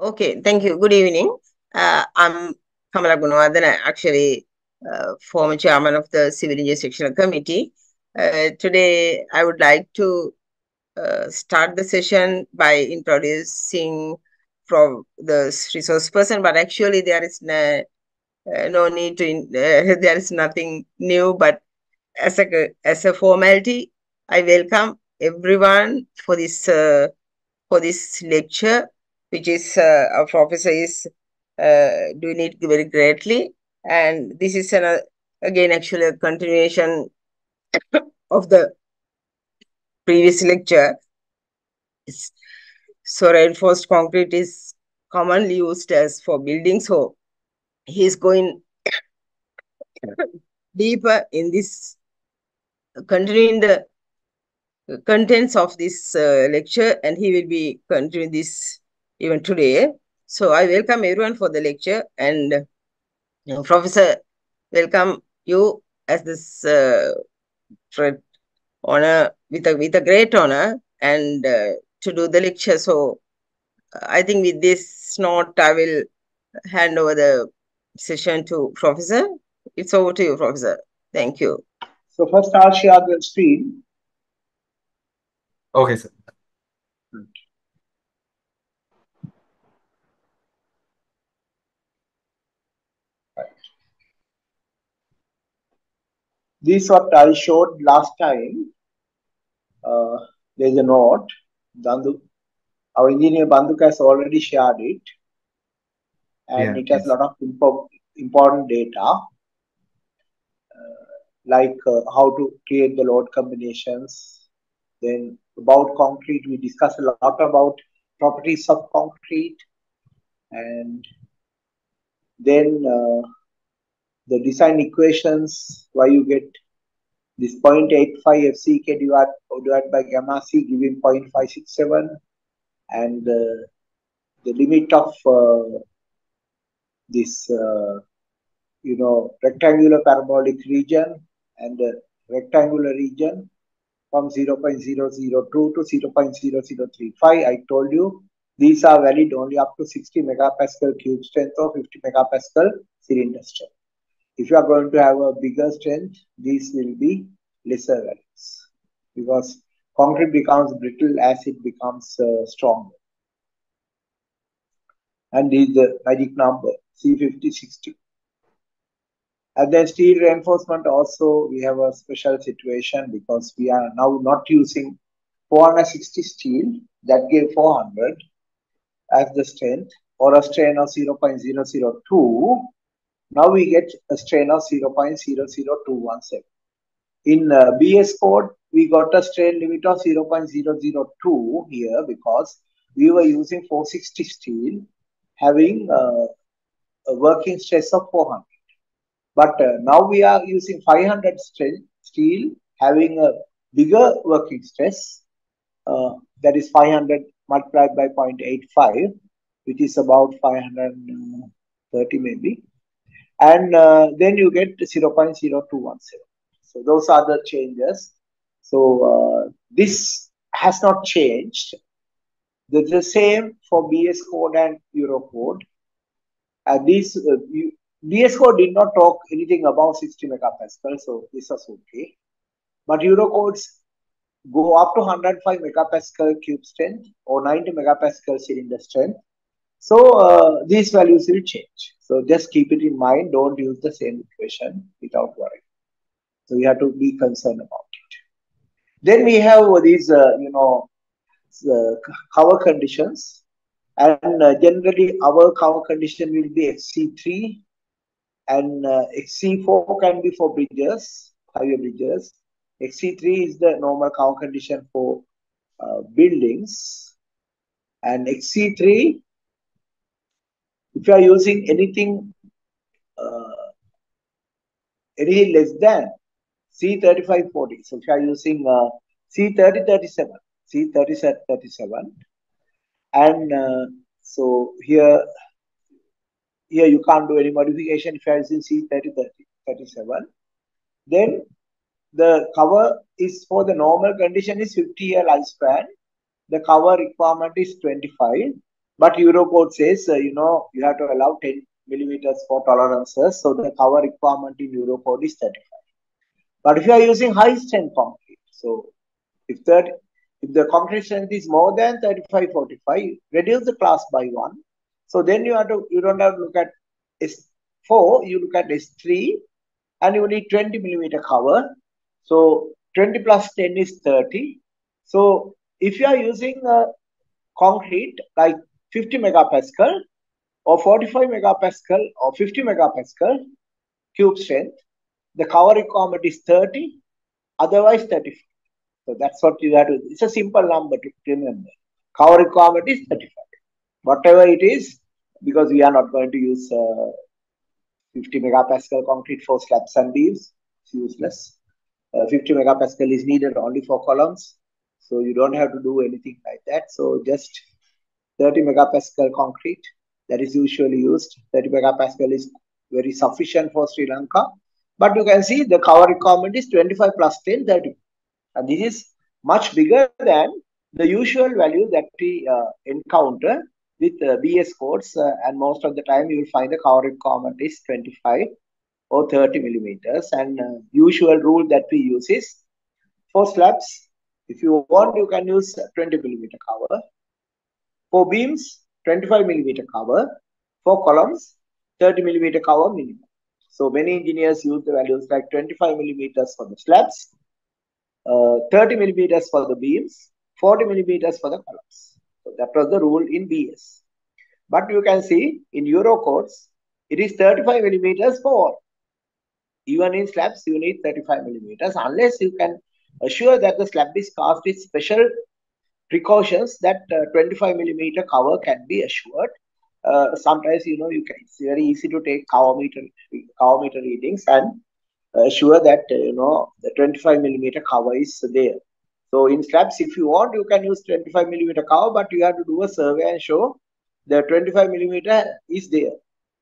Okay, thank you. Good evening. Uh, I'm Kamala Gunawardana, actually uh, former chairman of the Civil Engineering Sectional Committee. Uh, today, I would like to uh, start the session by introducing from the resource person, but actually there is no, uh, no need to, uh, there is nothing new, but as a, as a formality, I welcome everyone for this, for this lecture which is uh, our professor is uh, doing it very greatly. And this is an, uh, again actually a continuation of the previous lecture. So reinforced concrete is commonly used as for building. So he's going deeper in this, continuing the contents of this uh, lecture, and he will be continuing this even today. So I welcome everyone for the lecture and uh, Professor, welcome you as this uh, honor with a with a great honor and uh, to do the lecture. So I think with this note, I will hand over the session to Professor. It's over to you, Professor. Thank you. So first I'll share the screen. Okay, sir. This what I showed last time. Uh, there's a note. Dandu, our engineer Banduk has already shared it. And Yeah, it has yes. a lot of info, important data. Uh, like uh, how to create the load combinations. Then about concrete, we discussed a lot about properties of concrete. And then uh, the design equations, why you get this 0.85 FCK divided, divided by gamma C giving 0.567 and uh, the limit of uh, this, uh, you know, rectangular parabolic region and the rectangular region from 0.002 to 0.0035. I told you these are valid only up to 60 megapascal cube strength or 50 megapascal cylinder strength. If you are going to have a bigger strength, these will be lesser values because concrete becomes brittle as it becomes uh, stronger. And this is the magic number C5060. And then steel reinforcement also, we have a special situation because we are now not using 460 steel that gave 400 as the strength or a strain of 0.002 now we get a strain of 0.00217. In uh, BS code, we got a strain limit of 0.002 here because we were using 460 steel having uh, a working stress of 400. But uh, now we are using 500 steel having a bigger working stress uh, that is 500 multiplied by 0.85 which is about 530 maybe and uh, then you get 0.0217. So those are the changes. So uh, this has not changed. The, the same for BS code and Eurocode. And this uh, BS code did not talk anything about 60 megapascal, so this was okay. But Eurocodes go up to 105 megapascal cube strength or 90 megapascal cylinder strength. So uh, these values will change. So just keep it in mind. Don't use the same equation without worry. So you have to be concerned about it. Then we have these, uh, you know, uh, cover conditions. And uh, generally our cover condition will be XC3 and uh, XC4 can be for bridges, highway bridges. XC3 is the normal cover condition for uh, buildings. And XC3 if you are using anything uh, any less than C3540, so if you are using uh, C3037, C3037, and uh, so here here you can't do any modification if you are using C3037, then the cover is for the normal condition is 50 year lifespan. The cover requirement is 25 But Eurocode says, uh, you know, you have to allow 10 millimeters for tolerances. So the cover requirement in Eurocode is 35. But if you are using high strength concrete, so if that if the concrete strength is more than 35, 45, reduce the class by one. So then you have to you don't have to look at S4, you look at S3, and you need 20 millimeter cover. So 20 plus 10 is 30. So if you are using a concrete like 50 megapascal or 45 megapascal or 50 megapascal cube strength, the cover requirement is 30, otherwise 35. So that's what you have to, do. it's a simple number to remember. Cover requirement is 35. Whatever it is, because we are not going to use uh, 50 megapascal concrete for slabs and beams, it's useless. Uh, 50 megapascal is needed only for columns. So you don't have to do anything like that. So just 30 megapascal concrete that is usually used. 30 megapascal is very sufficient for Sri Lanka. But you can see the cover requirement is 25 plus 10, 30. And this is much bigger than the usual value that we uh, encounter with uh, BS codes. Uh, and most of the time you will find the cover requirement is 25 or 30 millimeters. And uh, usual rule that we use is for slabs, if you want, you can use 20 millimeter cover. For beams, 25 millimeter cover. For columns, 30 millimeter cover minimum. So many engineers use the values like 25 millimeters for the slabs, uh, 30 millimeters for the beams, 40 millimeters for the columns. So that was the rule in BS. But you can see in Euro codes, it is 35 millimeters for all. Even in slabs, you need 35 millimeters unless you can assure that the slab is cast with special precautions that uh, 25 millimeter cover can be assured. Uh, sometimes, you know, you can, it's very easy to take cover meter, cover meter readings and assure that, uh, you know, the 25 millimeter cover is there. So in slabs, if you want, you can use 25 millimeter cover, but you have to do a survey and show the 25 millimeter is there.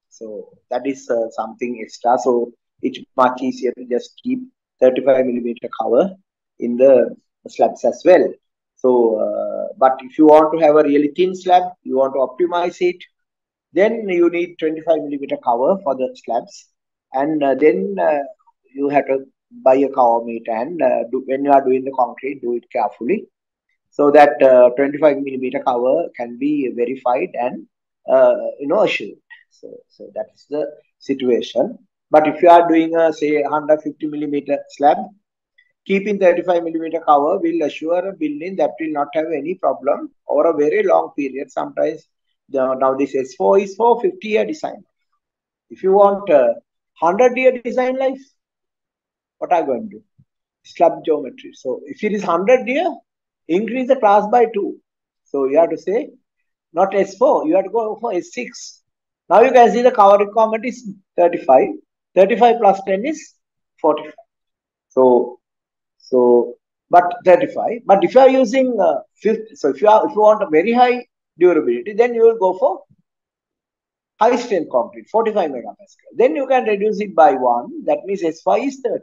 So that is uh, something extra. So it's much easier to just keep 35 millimeter cover in the slabs as well. So, uh, but if you want to have a really thin slab, you want to optimize it, then you need 25 millimeter cover for the slabs. And uh, then uh, you have to buy a cover meter and uh, do, when you are doing the concrete, do it carefully so that uh, 25 millimeter cover can be verified and you know assured. So, so that is the situation. But if you are doing a say 150 millimeter slab, keeping 35 millimeter cover will assure a building that will not have any problem over a very long period. Sometimes the, now this S4 is for 50 year design. If you want a 100 year design life, what are you going to do? Slab geometry. So if it is 100 year, increase the class by 2. So you have to say not S4, you have to go for S6. Now you can see the cover requirement is 35. 35 plus 10 is 45. So so, but 35. But if you are using uh, 50, so if you are if you want a very high durability, then you will go for high strength concrete, 45 megapascal. Then you can reduce it by one. That means S5 is 30.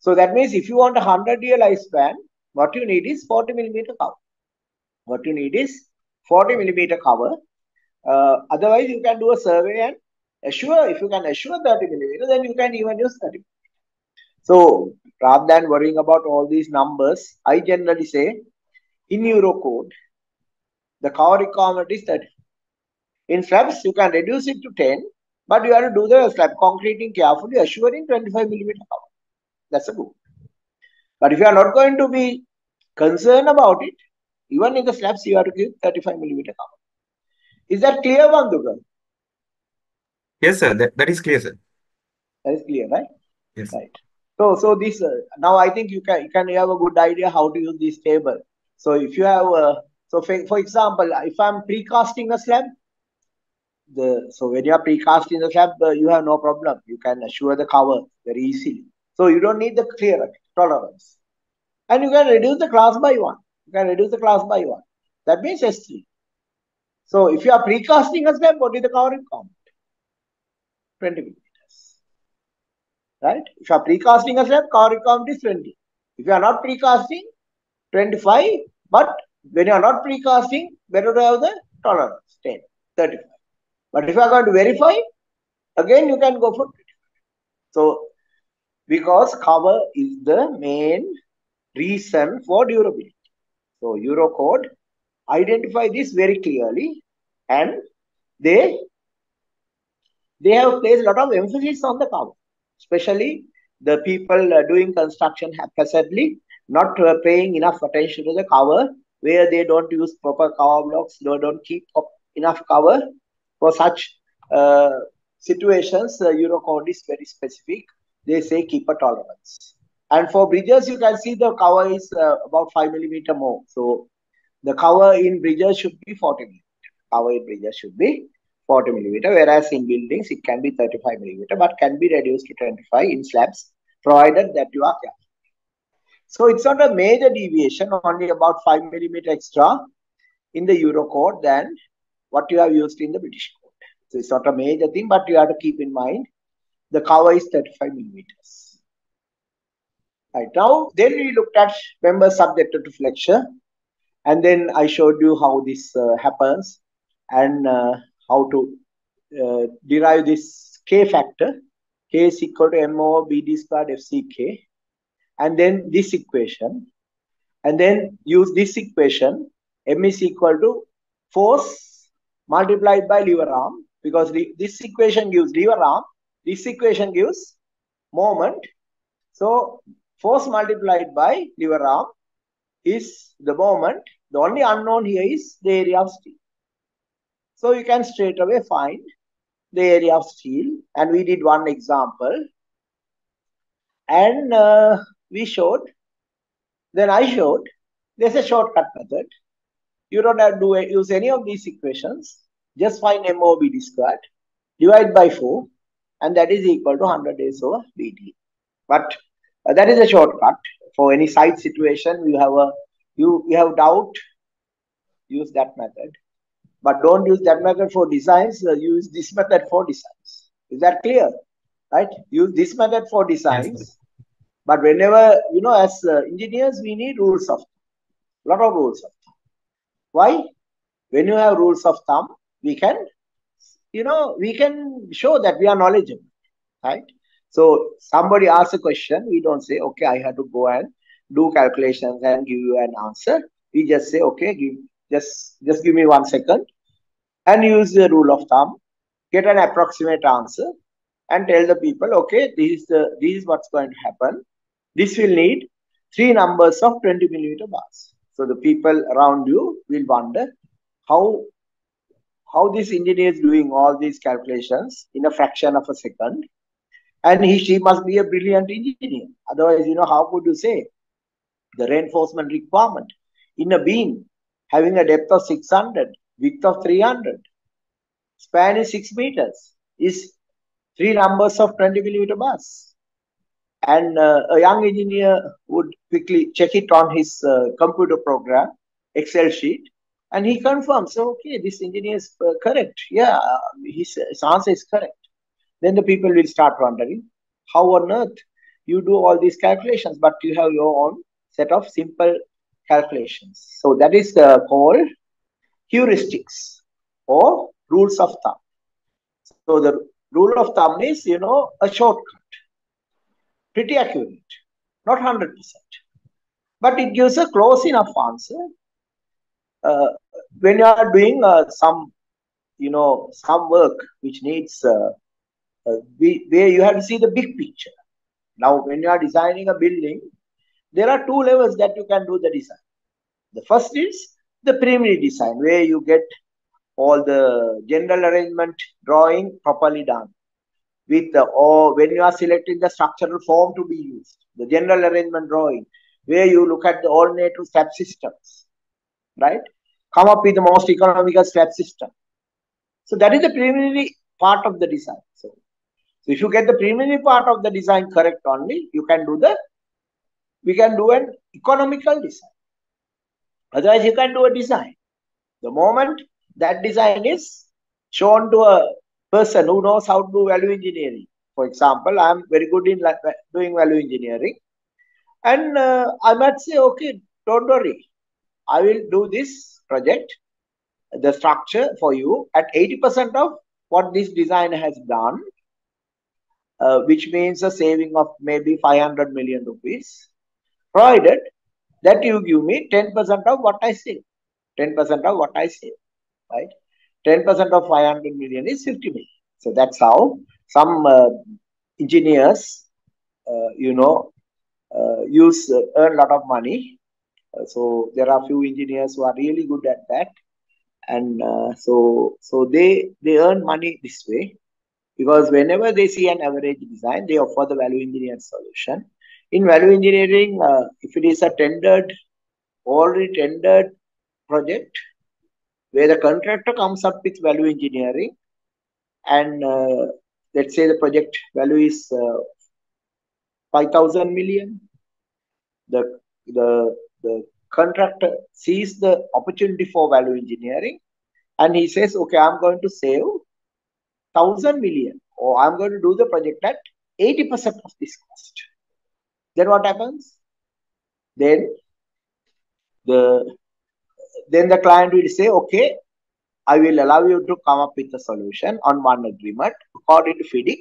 So that means if you want a 100 year lifespan, what you need is 40 millimeter cover. What you need is 40 millimeter cover. Uh, otherwise, you can do a survey and assure, if you can assure 30 millimeter, then you can even use 30 so rather than worrying about all these numbers, I generally say in Eurocode, the cover requirement is 30. In slabs, you can reduce it to 10, but you have to do the slab concreting carefully, assuring 25 millimeter cover. That's a good. But if you are not going to be concerned about it, even in the slabs, you have to give 35 millimeter cover. Is that clear, Bandhugal? Yes, sir. That, that is clear, sir. That is clear, right? Yes. Right. So, so this uh, now I think you can you can have a good idea how to use this table. So if you have uh, so for, for example, if I'm precasting a slab, the so when you are precasting the slab, uh, you have no problem. You can assure the cover very easily. So you don't need the clearance tolerance, and you can reduce the class by one. You can reduce the class by one. That means S3. So if you are precasting a slab, what is the cover requirement? 20 millimeters right? If you are precasting a slab, cover requirement is 20. If you are not precasting, 25. But when you are not precasting, better to have the tolerance 10, 35. But if you are going to verify, again you can go for 25. So because cover is the main reason for durability. So Eurocode identify this very clearly and they they have placed a lot of emphasis on the cover, especially the people uh, doing construction haphazardly, not uh, paying enough attention to the cover, where they don't use proper cover blocks, they don't keep enough cover. For such uh, situations, uh, Eurocode is very specific. They say keep a tolerance. And for bridges, you can see the cover is uh, about 5 millimeter more. So the cover in bridges should be 40 millimeter. Cover in bridges should be 40 millimeter, whereas in buildings it can be 35 millimeter, but can be reduced to 25 in slabs, provided that you are careful. So it's not a major deviation, only about 5 millimeter extra in the Eurocode than what you have used in the British code. So it's not a major thing, but you have to keep in mind the cover is 35 millimeters. Right now, then we looked at members subjected to flexure, and then I showed you how this uh, happens and uh, how to uh, derive this K factor. K is equal to M BD squared FCK. And then this equation. And then use this equation. M is equal to force multiplied by lever arm. Because this equation gives lever arm. This equation gives moment. So force multiplied by lever arm is the moment. The only unknown here is the area of steel. So you can straight away find the area of steel. And we did one example. And uh, we showed, then I showed, there's a shortcut method. You don't have to use any of these equations. Just find MOBD squared, divide by 4, and that is equal to 100 As over BD. But uh, that is a shortcut. For any site situation, you have a you, you have doubt, use that method. But don't use that method for designs, uh, use this method for designs. Is that clear? Right? Use this method for designs. Yes, but whenever, you know, as uh, engineers, we need rules of a lot of rules of thumb. Why? When you have rules of thumb, we can, you know, we can show that we are knowledgeable, right? So somebody asks a question, we don't say, okay, I have to go and do calculations and give you an answer. We just say, okay, give just just give me one second. And use the rule of thumb. Get an approximate answer and tell the people okay this is the this is what's going to happen. This will need three numbers of 20 millimeter bars. So the people around you will wonder how how this engineer is doing all these calculations in a fraction of a second. And he she must be a brilliant engineer. Otherwise you know how could you say the reinforcement requirement in a beam having a depth of 600, width of 300, span is 6 meters, is three numbers of 20 millimeter bars. And uh, a young engineer would quickly check it on his uh, computer program, Excel sheet, and he confirms, so, okay, this engineer is uh, correct. Yeah, his, his answer is correct. Then the people will start wondering, how on earth you do all these calculations, but you have your own set of simple calculations. So that is uh, called heuristics or rules of thumb. So the rule of thumb is, you know, a shortcut, pretty accurate, not 100%. But it gives a close enough answer. Uh, when you are doing uh, some, you know, some work which needs, uh, uh where you have to see the big picture. Now, when you are designing a building, there are two levels that you can do the design. The first is the preliminary design, where you get all the general arrangement drawing properly done. With the, or when you are selecting the structural form to be used, the general arrangement drawing, where you look at the alternative slab systems, right? Come up with the most economical slab system. So that is the preliminary part of the design. So, so if you get the preliminary part of the design correct only, you can do the we can do an economical design. Otherwise, you can do a design. The moment that design is shown to a person who knows how to do value engineering, for example, I'm very good in doing value engineering, and uh, I might say, okay, don't worry, I will do this project the structure for you at 80% of what this design has done, uh, which means a saving of maybe 500 million rupees, provided that you give me 10% of what I save. 10% of what I save, right? 10% of 500 million is 50 million. So that's how some uh, engineers, uh, you know, uh, use uh, earn a lot of money. Uh, so there are few engineers who are really good at that, and uh, so so they they earn money this way because whenever they see an average design, they offer the value engineering solution. In value engineering, if it is a tendered, already tendered project, where the contractor comes up with value engineering and uh, let's say the project value is uh, 5000 million the the the contractor sees the opportunity for value engineering and he says okay i'm going to save 1000 million or i'm going to do the project at 80% of this cost then what happens then the then the client will say okay I will allow you to come up with a solution on one agreement according to FIDIC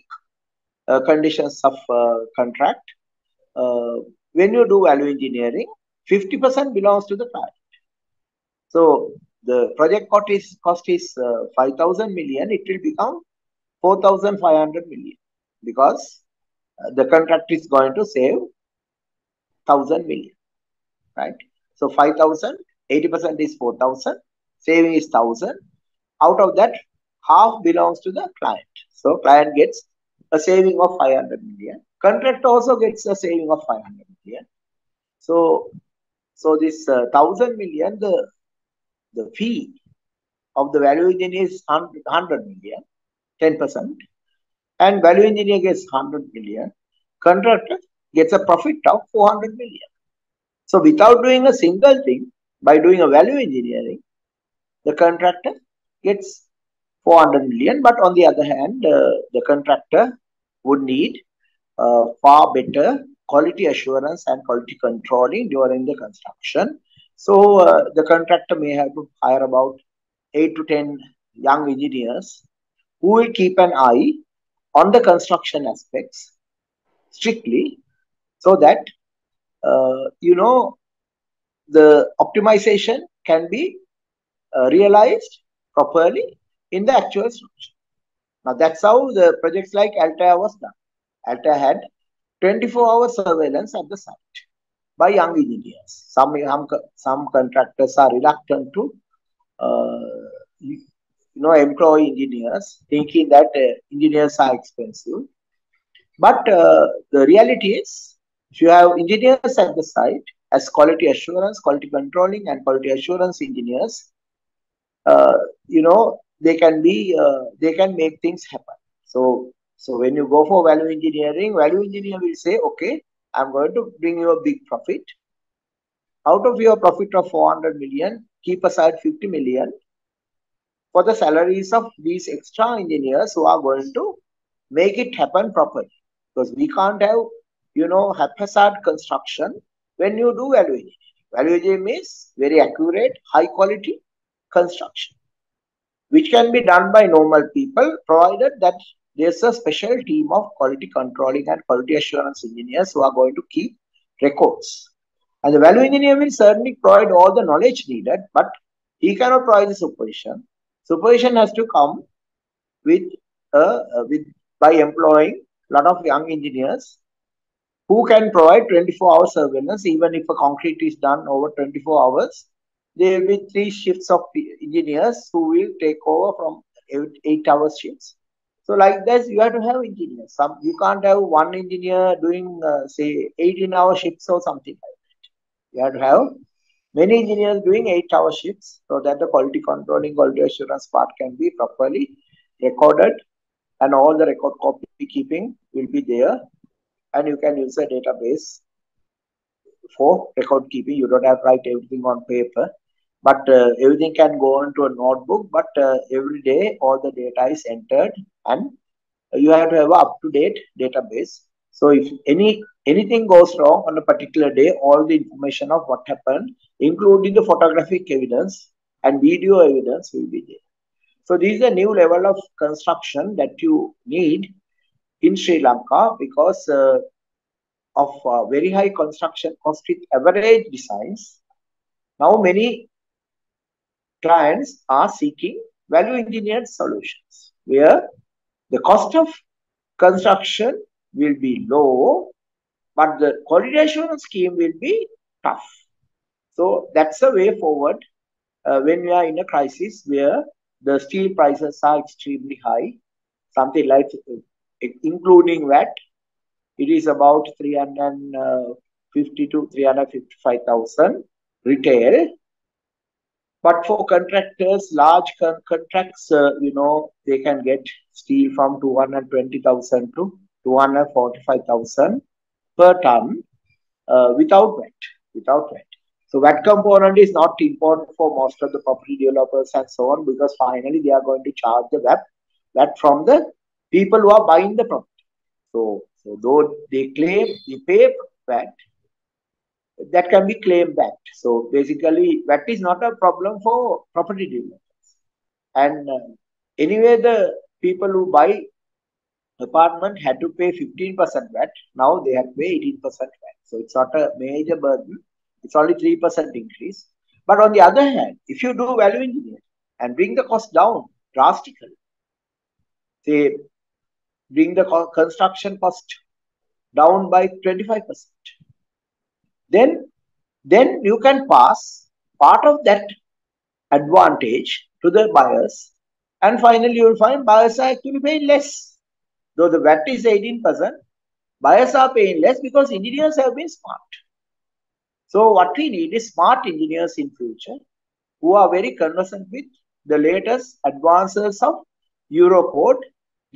uh, conditions of uh, contract. Uh, when you do value engineering, 50% belongs to the client. So the project cost is, cost is uh, 5,000 million, it will become 4,500 million because uh, the contract is going to save 1,000 million, right? So 5,000, 80% is 4,000, saving is 1,000 out of that half belongs to the client. So client gets a saving of 500 million. Contractor also gets a saving of 500 million. So so this uh, 1000 million the the fee of the value engineer is 100 million 10% and value engineer gets 100 million. Contractor gets a profit of 400 million so without doing a single thing by doing a value engineering the contractor gets 400 million. But on the other hand, uh, the contractor would need uh, far better quality assurance and quality controlling during the construction. So uh, the contractor may have to hire about 8 to 10 young engineers who will keep an eye on the construction aspects strictly so that uh, you know the optimization can be uh, realized properly in the actual structure. Now that's how the projects like Altair was done. Altair had 24-hour surveillance at the site by young engineers. Some some contractors are reluctant to uh, you know employ engineers, thinking that uh, engineers are expensive. But uh, the reality is, you have engineers at the site as quality assurance, quality controlling, and quality assurance engineers, uh, you know they can be uh, they can make things happen. So so when you go for value engineering value engineer will say okay i'm going to bring you a big profit. Out of your profit of 400 million keep aside 50 million for the salaries of these extra engineers who are going to make it happen properly. Because we can't have you know haphazard construction when you do value engineering value engineering means very accurate high quality construction, which can be done by normal people, provided that there's a special team of quality controlling and quality assurance engineers who are going to keep records. And the value engineer will certainly provide all the knowledge needed, but he cannot provide the supervision. Supervision has to come with uh, with by employing a lot of young engineers who can provide 24 hour surveillance even if a concrete is done over 24 hours there will be three shifts of engineers who will take over from eight, eight hour shifts. So like this, you have to have engineers. Some you can't have one engineer doing uh, say 18 hour shifts or something like that. You have to have many engineers doing eight hour shifts so that the quality controlling, quality assurance part can be properly recorded and all the record copy keeping will be there and you can use a database for record keeping. You don't have to write everything on paper but uh, everything can go into a notebook but uh, every day all the data is entered and you have to have an up-to-date database so if any anything goes wrong on a particular day all the information of what happened including the photographic evidence and video evidence will be there. So this is a new level of construction that you need in Sri Lanka because uh, of uh, very high construction cost with average designs. Now many clients are seeking value engineered solutions where the cost of construction will be low, but the quality assurance scheme will be tough. So that's a way forward uh, when we are in a crisis where the steel prices are extremely high, something like uh, including VAT, it is about 350 to 355,000 retail. But for contractors, large con contracts, uh, you know, they can get steel from 220,000 to 245,000 per ton uh, without VAT, without VAT. So that component is not important for most of the property developers and so on because finally they are going to charge the VAT, VAT from the people who are buying the property. So, so though they claim, they pay VAT, that can be claimed back. So basically, VAT is not a problem for property developers. And uh, anyway, the people who buy apartment had to pay 15% VAT. Now they have to pay 18% VAT. So it's not a major burden. It's only 3% increase. But on the other hand, if you do value engineering and bring the cost down drastically, say bring the construction cost down by 25%, then then you can pass part of that advantage to the buyers. And finally you will find buyers are actually paying less. Though the VAT is 18%, buyers are paying less because engineers have been smart. So what we need is smart engineers in future who are very conversant with the latest advances of Eurocode,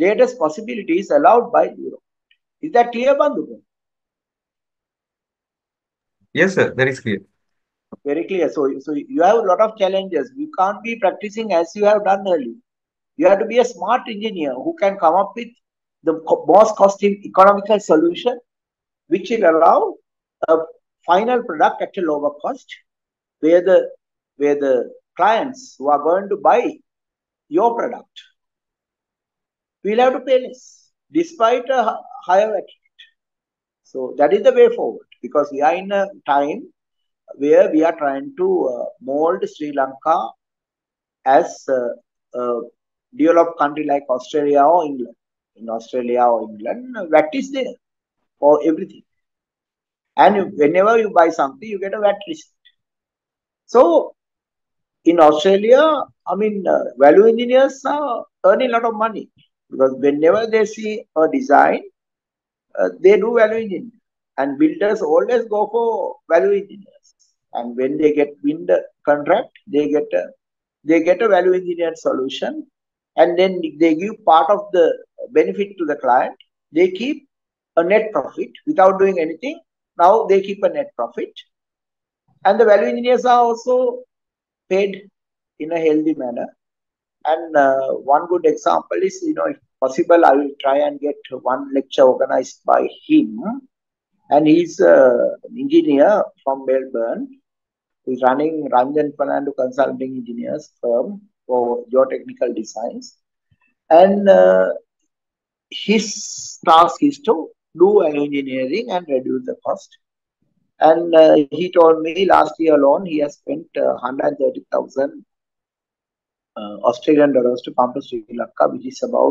latest possibilities allowed by Eurocode. Is that clear, Bandhu? Yes, sir, that is clear. Very clear. So, so you have a lot of challenges. You can't be practicing as you have done earlier. You have to be a smart engineer who can come up with the most cost economical solution, which will allow a final product at a lower cost, where the where the clients who are going to buy your product will have to pay less, despite a higher VAT So that is the way forward, because we are in a time where we are trying to uh, mold Sri Lanka as a, a developed country like Australia or England in Australia or England, VAT is there for everything. And whenever you buy something, you get a VAT receipt. So in Australia, I mean, uh, value engineers are earning a lot of money because whenever they see a design, uh, they do value engineering. And builders always go for value engineers. And when they get win the contract, they get a they get a value engineered solution, and then they give part of the benefit to the client. They keep a net profit without doing anything. Now they keep a net profit. And the value engineers are also paid in a healthy manner. And uh, one good example is, you know, if possible, I will try and get one lecture organized by him. And he's uh, an engineer from Melbourne. He's running Ranjan Fernando Consulting Engineers firm for geotechnical designs. And uh, his task is to do engineering and reduce the cost. And uh, he told me last year alone he has spent uh, 130,000 uh, Australian dollars to come to Sri Lanka, which is about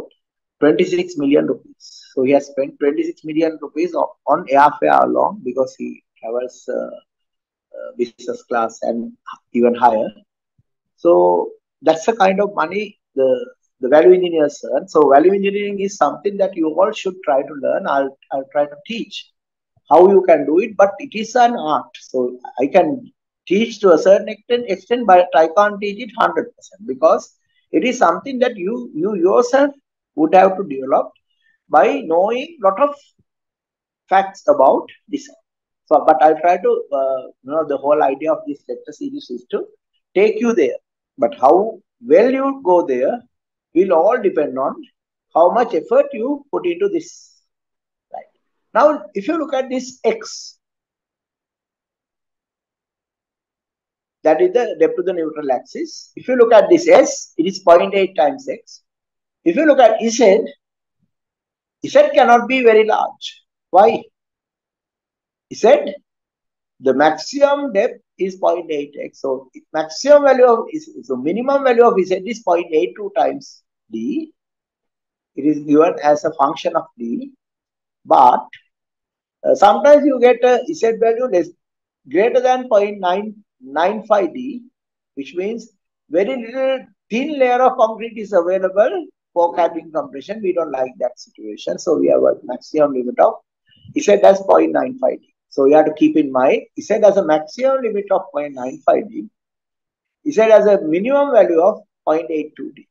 26 million rupees. So he has spent 26 million rupees on, airfare alone because he travels uh, uh, business class and even higher. So that's the kind of money the the value engineers learn. So value engineering is something that you all should try to learn. I'll, I'll try to teach how you can do it, but it is an art. So I can teach to a certain extent, extent but I can't teach it 100% because it is something that you, you yourself would have to develop by knowing lot of facts about this. So, but I'll try to, uh, you know, the whole idea of this lecture series is to take you there. But how well you go there will all depend on how much effort you put into this. Right. Now, if you look at this X, that is the depth to the neutral axis. If you look at this S, it is 0.8 times X. If you look at Z, Z cannot be very large. Why? Z, the maximum depth is 0.8x. So maximum value of so minimum value of Z is 0.82 times D. It is given as a function of D. But uh, sometimes you get a Z value less greater than 0.995D, which means very little thin layer of concrete is available for capping compression. We don't like that situation. So we have a maximum limit of Z as 0.95D. So you have to keep in mind, Z has a maximum limit of 0.95D. Z has a minimum value of 0.82D.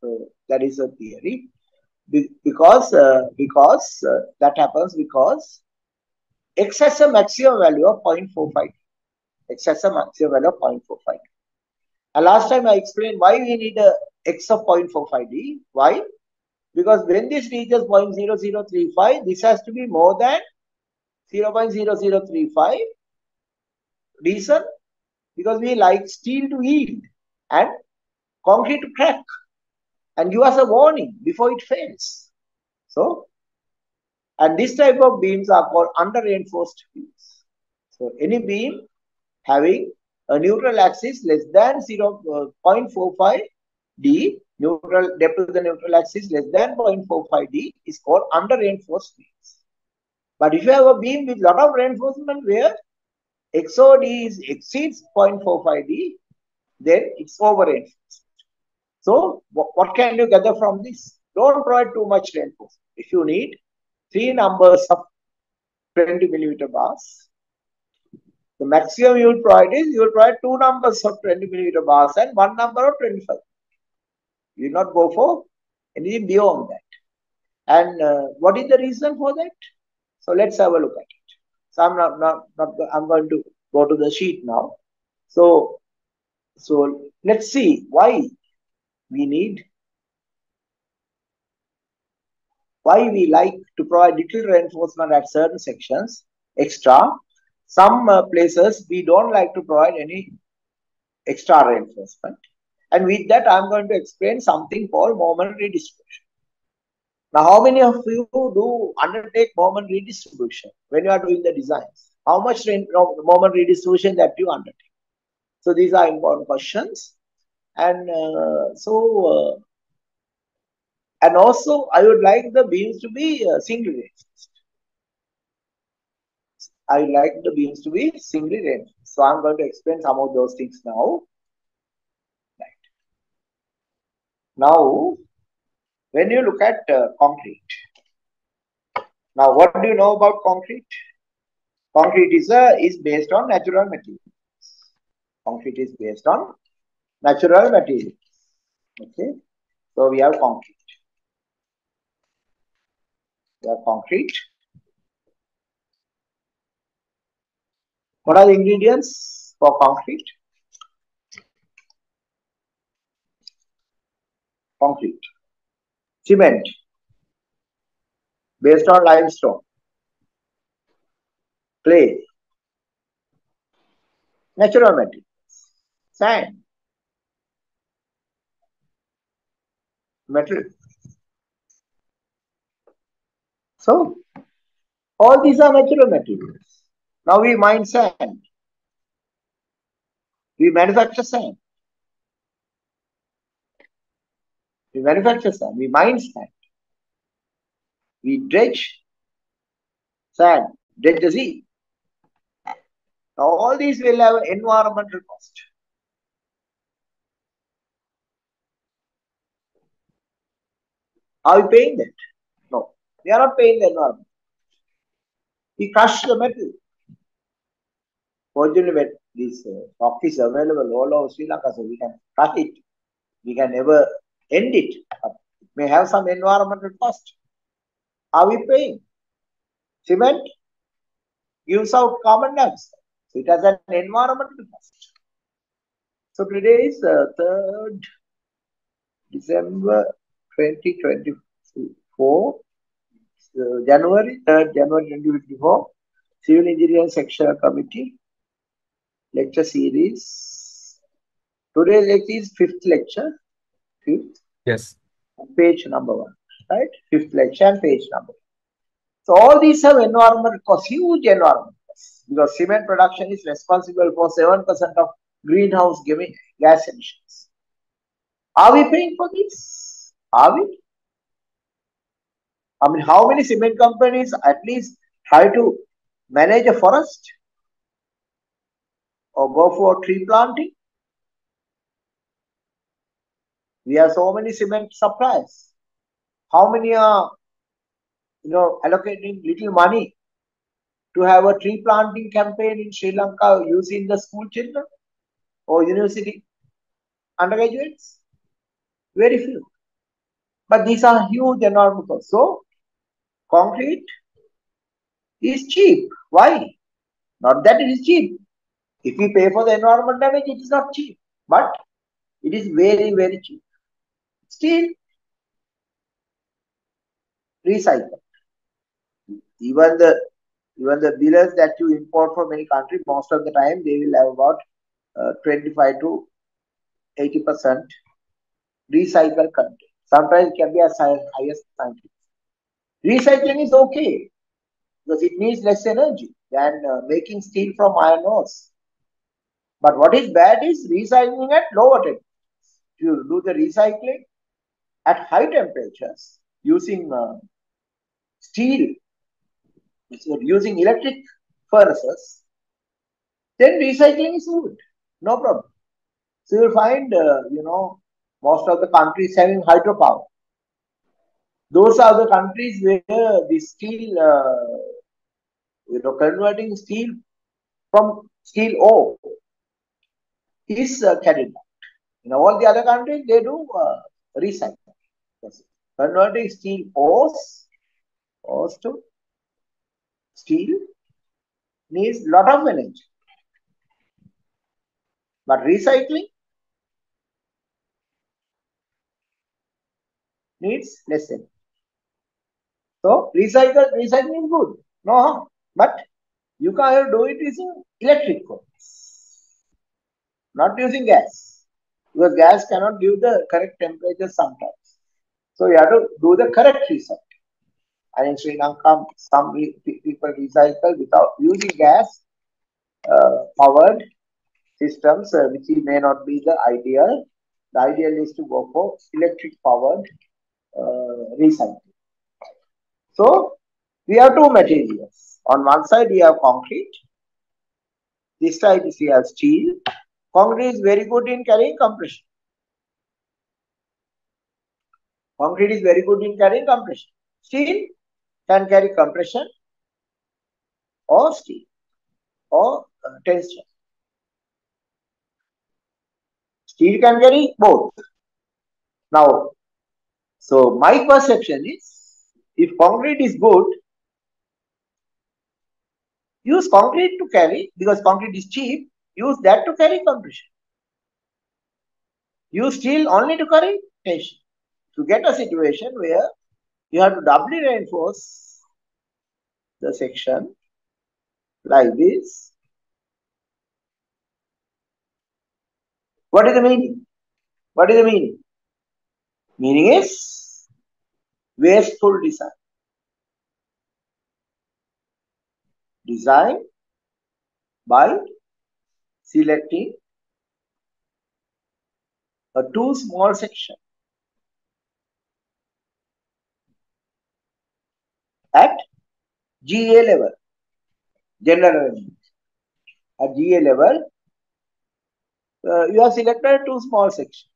So that is a theory. Be because uh, because uh, that happens because X has a maximum value of 0.45. X has a maximum value of 0.45. And last time I explained why we need a X of 0.45D. Why? Because when this reaches 0.0035, this has to be more than 0.0035. Reason? Because we like steel to yield and concrete to crack and give us a warning before it fails. So, and this type of beams are called under reinforced beams. So, any beam having a neutral axis less than uh, 0.45 D, neutral depth of the neutral axis less than 0.45 D is called under reinforced beams. But if you have a beam with lot of reinforcement where XOD is exceeds 0.45 D, then it's over reinforced. So what can you gather from this? Don't provide too much reinforcement. If you need three numbers of 20 millimeter bars, the maximum you will provide is you will provide two numbers of 20 millimeter bars and one number of 25. You will not go for anything beyond that. And uh, what is the reason for that? So let's have a look at it. So I'm not, not, not I'm going to go to the sheet now. So, so let's see why we need, why we like to provide little reinforcement at certain sections extra. Some uh, places we don't like to provide any extra reinforcement. And with that, I'm going to explain something called moment redistribution. Now, how many of you do undertake moment redistribution when you are doing the designs? How much moment redistribution that you undertake? So these are important questions. And uh, so, uh, and also I would like the beams to be uh, singly reinforced. I like the beams to be singly reinforced. So I'm going to explain some of those things now. Right. Now, when you look at uh, concrete, now what do you know about concrete? Concrete is a, is based on natural materials. Concrete is based on natural materials. Okay, so we have concrete. We have concrete. What are the ingredients for concrete? Concrete cement based on limestone, clay, natural materials, sand, metal. So, all these are natural materials. Now we mine sand. We manufacture sand. We manufacture sand, we mine sand, we dredge sand, dredge the sea. Now all these will have environmental cost. Are we paying that? No, we are not paying the environment. We crush the metal. Fortunately, this uh, is available all over Sri Lanka, so we can crush it. We can never end it. It may have some environmental cost. Are we paying? Cement gives out carbon dioxide. So it has an environmental cost. So today is uh, 3rd December 2024, uh, January, 3rd January 2024, Civil Engineering Sectional Committee, lecture series Today's lecture is fifth lecture. Fifth. Yes. Page number one. Right? Fifth lecture and page number one. So all these have environmental costs, huge environmental costs. Because cement production is responsible for 7% of greenhouse gas emissions. Are we paying for this? Are we? I mean, how many cement companies at least try to manage a forest or go for tree planting? We have so many cement suppliers. How many are, you know, allocating little money to have a tree planting campaign in Sri Lanka using the school children or university undergraduates? Very few. But these are huge environmental. So, concrete is cheap. Why? Not that it is cheap. If we pay for the environment damage, it is not cheap. But it is very, very cheap. Steel, recycle. Even the even the billets that you import from any country, most of the time they will have about uh, 25 to 80 percent recycled content. Sometimes it can be as high, high as 90. Recycling is okay because it needs less energy than uh, making steel from iron ores. But what is bad is recycling at lower temperatures. If you do the recycling at high temperatures using uh, steel, so using electric furnaces, then recycling is good. No problem. So you'll find, uh, you know, most of the countries having hydropower. Those are the countries where the steel, uh, you know, converting steel from steel ore is carried out. In all the other countries, they do uh, recycling. Converting steel ores, ores to steel needs lot of energy. But recycling needs less energy. So recycle recycling is good, no. But you can do it using electric furnace, not using gas. Because gas cannot give the correct temperature sometimes. So you have to do the correct recycling. And in Sri Lanka, some people recycle without using gas uh, powered systems, uh, which may not be the ideal. The ideal is to go for electric powered uh, recycling. So we have two materials. On one side we have concrete. This side we have steel. Concrete is very good in carrying compression. Concrete is very good in carrying compression. Steel can carry compression or steel or uh, tension. Steel can carry both. Now, so my perception is if concrete is good, use concrete to carry because concrete is cheap, use that to carry compression. Use steel only to carry tension. To get a situation where you have to doubly reinforce the section like this. What is the meaning? What is the meaning? Meaning is wasteful design. Design by selecting a too small section at GA level, general arrangement. At GA level, uh, you have selected two small sections.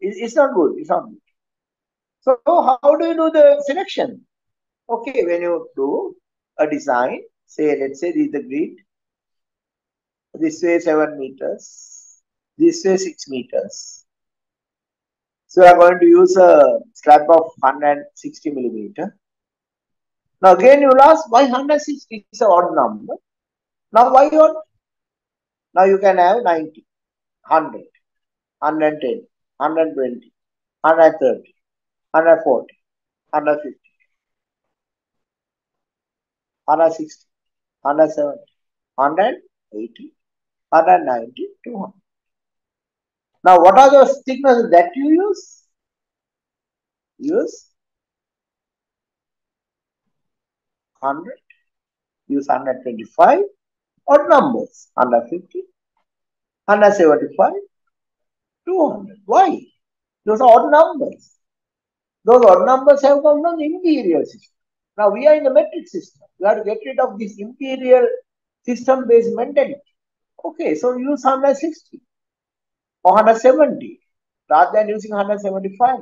It's not good. It's not good. So how do you do the selection? Okay, when you do a design, say let's say this is the grid. This way seven meters. This way six meters. So are going to use a slab of 160 millimeter. Now again you will ask why 160 is an odd number. Now why odd? Now you can have 90, 100, 110, 120, 130, 140, 150, 160, 170, 180, 190, 200. Now, what are the thicknesses that you use? Use 100, use 125, odd numbers, 150, 175, 200. Why? Those are odd numbers. Those odd numbers have come from the imperial system. Now we are in the metric system. We have to get rid of this imperial system based mentality. Okay, so use 160 or 170 rather than using 175.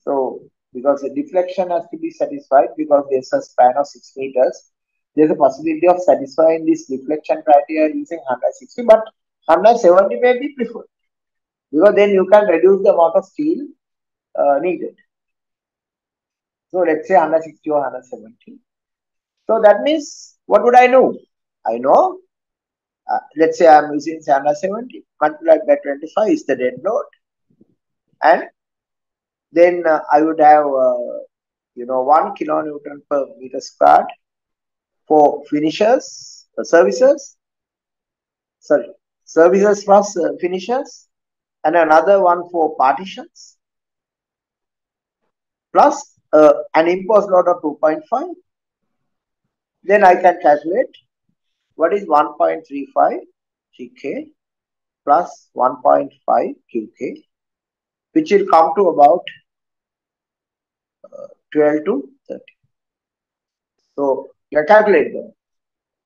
So because the deflection has to be satisfied because there's a span of 6 meters, there's a possibility of satisfying this deflection criteria using 160, but 170 may be preferred because then you can reduce the amount of steel uh, needed. So let's say 160 or 170. So that means what would I know? I know, uh, let's say I'm using 170 multiplied by 25 is the dead load. And then uh, I would have, uh, you know, 1 kilonewton per meter squared for finishers, uh, services, sorry, services plus uh, finishers, and another one for partitions, plus uh, an imposed load of 2.5. Then I can calculate what is 1.35 GK plus 1.5 QK, which will come to about uh, 12 to 30. So you calculate them.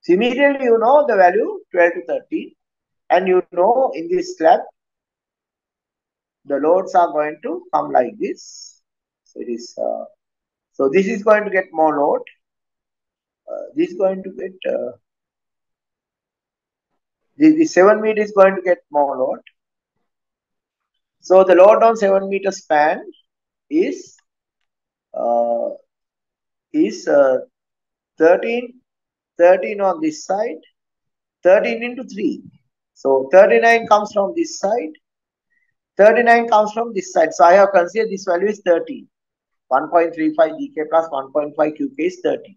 So immediately you know the value 12 to 30 and you know in this slab the loads are going to come like this. So it is uh, so this is going to get more load. Uh, this is going to get uh, the, the 7 meter is going to get more load. So the load on 7 meter span is uh, is uh, 13 13 on this side 13 into 3 so 39 comes from this side 39 comes from this side so i have considered this value is 13 1.35 gk plus 1.5 qk is 13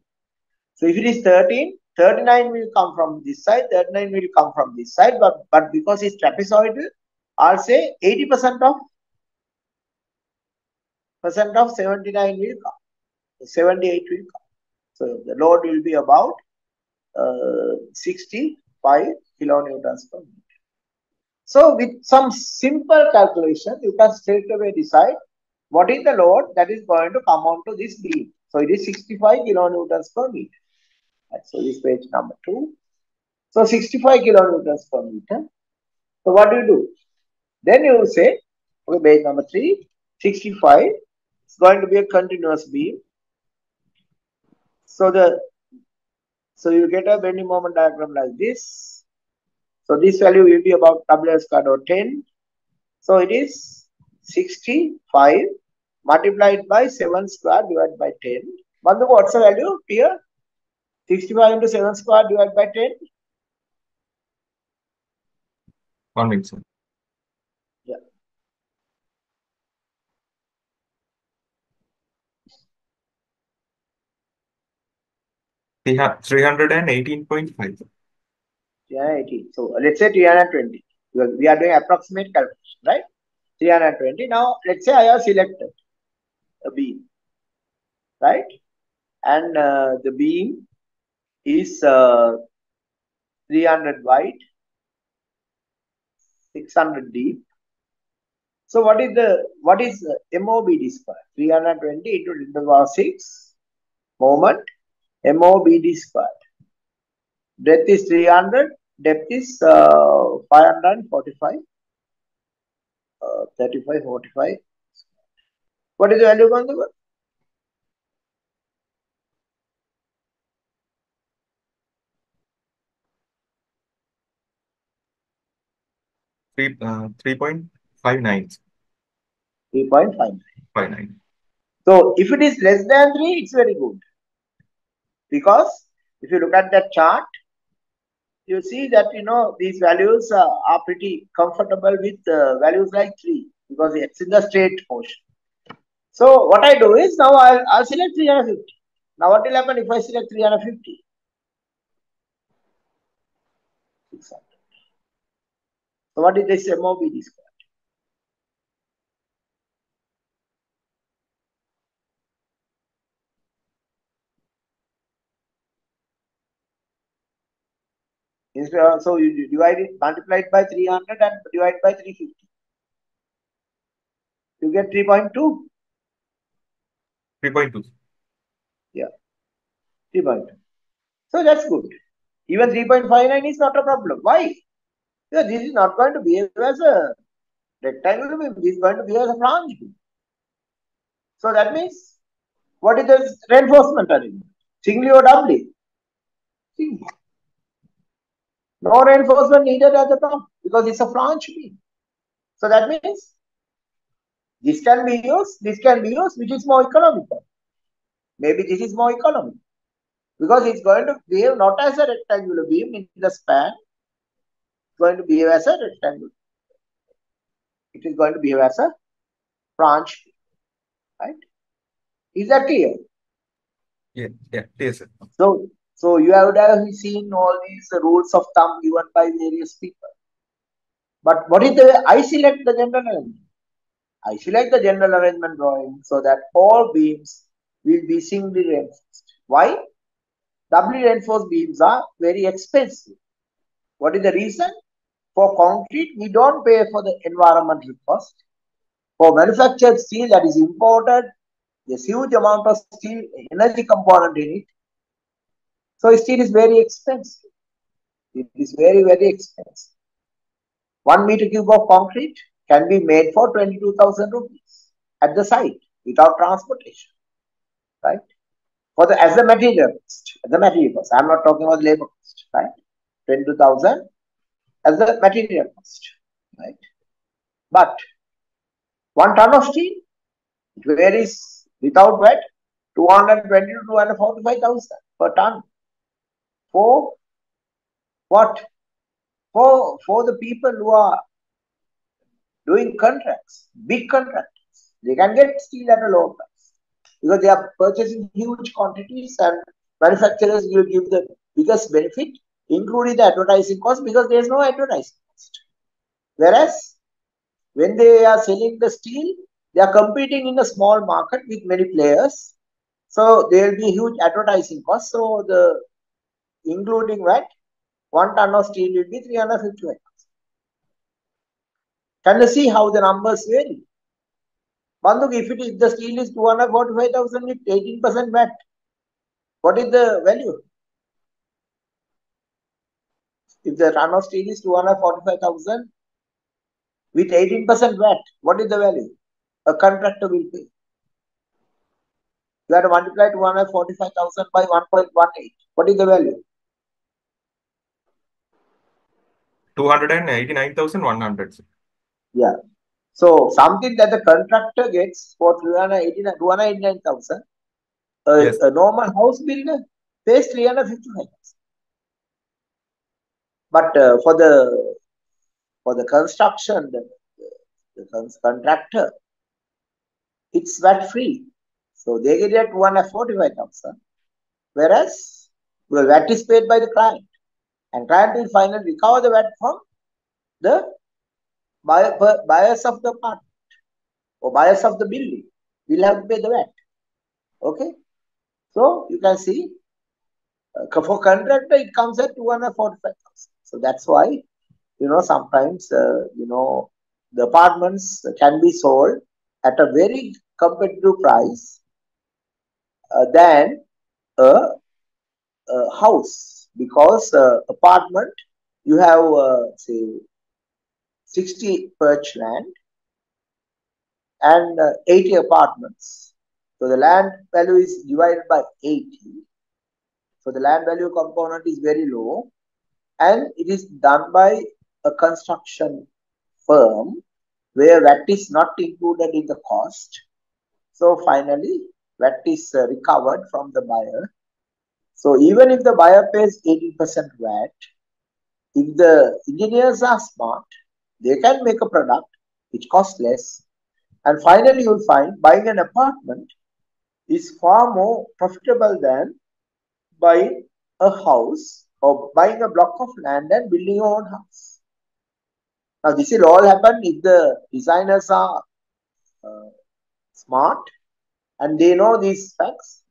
so if it is 13 39 will come from this side 39 will come from this side but but because it's trapezoidal i'll say 80 percent of percent of 79 will come. So 78 will come. So the load will be about uh, 65 kilonewtons per meter. So with some simple calculation, you can straight away decide what is the load that is going to come onto this beam. So it is 65 kilonewtons per meter. Right, so this page number two. So 65 kilonewtons per meter. So what do you do? Then you say, okay, page number three, 65 is going to be a continuous beam. So the so you get a bending moment diagram like this. So this value will be about WL squared or 10. So it is 65 multiplied by 7 square divided by 10. Bandhu, what's the value here? 65 into 7 square divided by 10. One minute, sir. Yeah. We have 318.5. 380. So let's say 320. Because we are doing approximate calculation, right? 320. Now let's say I have selected a beam, right? And uh, the beam is uh, 300 wide, 600 deep. So what is the what is uh, MOBD square? 320 into 10 to the power 6 moment MOBD square. Breadth is 300, depth is uh, 545, uh, 35, 45. What is the value to? Three, uh, 3.59. 3.59. 59. So if it is less than 3, it's very good. Because if you look at that chart, you see that you know these values uh, are pretty comfortable with uh, values like 3 because it's in the straight motion. So what I do is now I'll, I'll select 350. Now what will happen if I select 350? 600. So what is this MOB discount? Instead of, so you divide it, multiply it by 300 and divide by 350. You get 3.2. 3.2. Yeah. 3.2. So that's good. Even 3.59 is not a problem. Why? Because this is not going to behave as a rectangular beam. This is going to behave as a flange beam. So that means, what is the reinforcement arrangement? Singly or doubly? Singly. No reinforcement needed at the top because it's a flange beam. So that means, this can be used, this can be used, which is more economical. Maybe this is more economical because it's going to behave not as a rectangular beam in the span, it's going to behave as a rectangle. It is going to behave as a flange, right? Is that clear? Yeah, yeah, yes, sir. So, so you have, have seen all these rules of thumb given by various people. But what is the, I select the general arrangement. I select the general arrangement drawing so that all beams will be singly reinforced. Why? Doubly reinforced beams are very expensive. What is the reason? For concrete, we don't pay for the environmental cost. For manufactured steel that is imported, there's huge amount of steel energy component in it. So steel is very expensive. It is very, very expensive. One meter cube of concrete can be made for 22,000 rupees at the site without transportation, right? For the as the material cost, the material cost. I'm not talking about labor cost, right? 22,000 as the material cost, right? But one ton of steel, it varies without VAT, 220 to 245,000 per ton. For what? For, for the people who are doing contracts, big contracts. they can get steel at a lower price because they are purchasing huge quantities and manufacturers will give the biggest benefit, including the advertising cost because there is no advertising cost. Whereas when they are selling the steel, they are competing in a small market with many players. So there will be huge advertising cost. So the including that, one ton of steel will be 355. Can you see how the numbers vary? Banduk, if it is the steel is 245,000 with 18% VAT, what is the value? If the ton of steel is 245,000 with 18% VAT, what is the value? A contractor will pay. You have to multiply 245,000 by 1.18. What is the value? 289,100. Yeah. So something that the contractor gets for 289 289,000, a, Yes. a normal house builder pays 355,000. But uh, for the for the construction, the, the cons- contractor, it's VAT free. So they get it at 245,000. Whereas well, VAT is paid by the client. And client will finally recover the VAT from the buyers of the apartment or buyers of the building will have to pay the VAT. Okay. So you can see uh, for contractor it comes at 245,000. So that's why, you know, sometimes, uh, you know, the apartments can be sold at a very competitive price uh, than a, a house because uh, apartment you have uh, say 60 perch land and uh, 80 apartments. So the land value is divided by 80. So the land value component is very low and it is done by a construction firm where VAT is not included in the cost. So finally, VAT is uh, recovered from the buyer. So even if the buyer pays 18% VAT, if the engineers are smart, they can make a product which costs less. And finally, you'll find buying an apartment is far more profitable than buying a house or buying a block of land and building your own house. Now, this will all happen if the designers are uh, smart and they know these facts.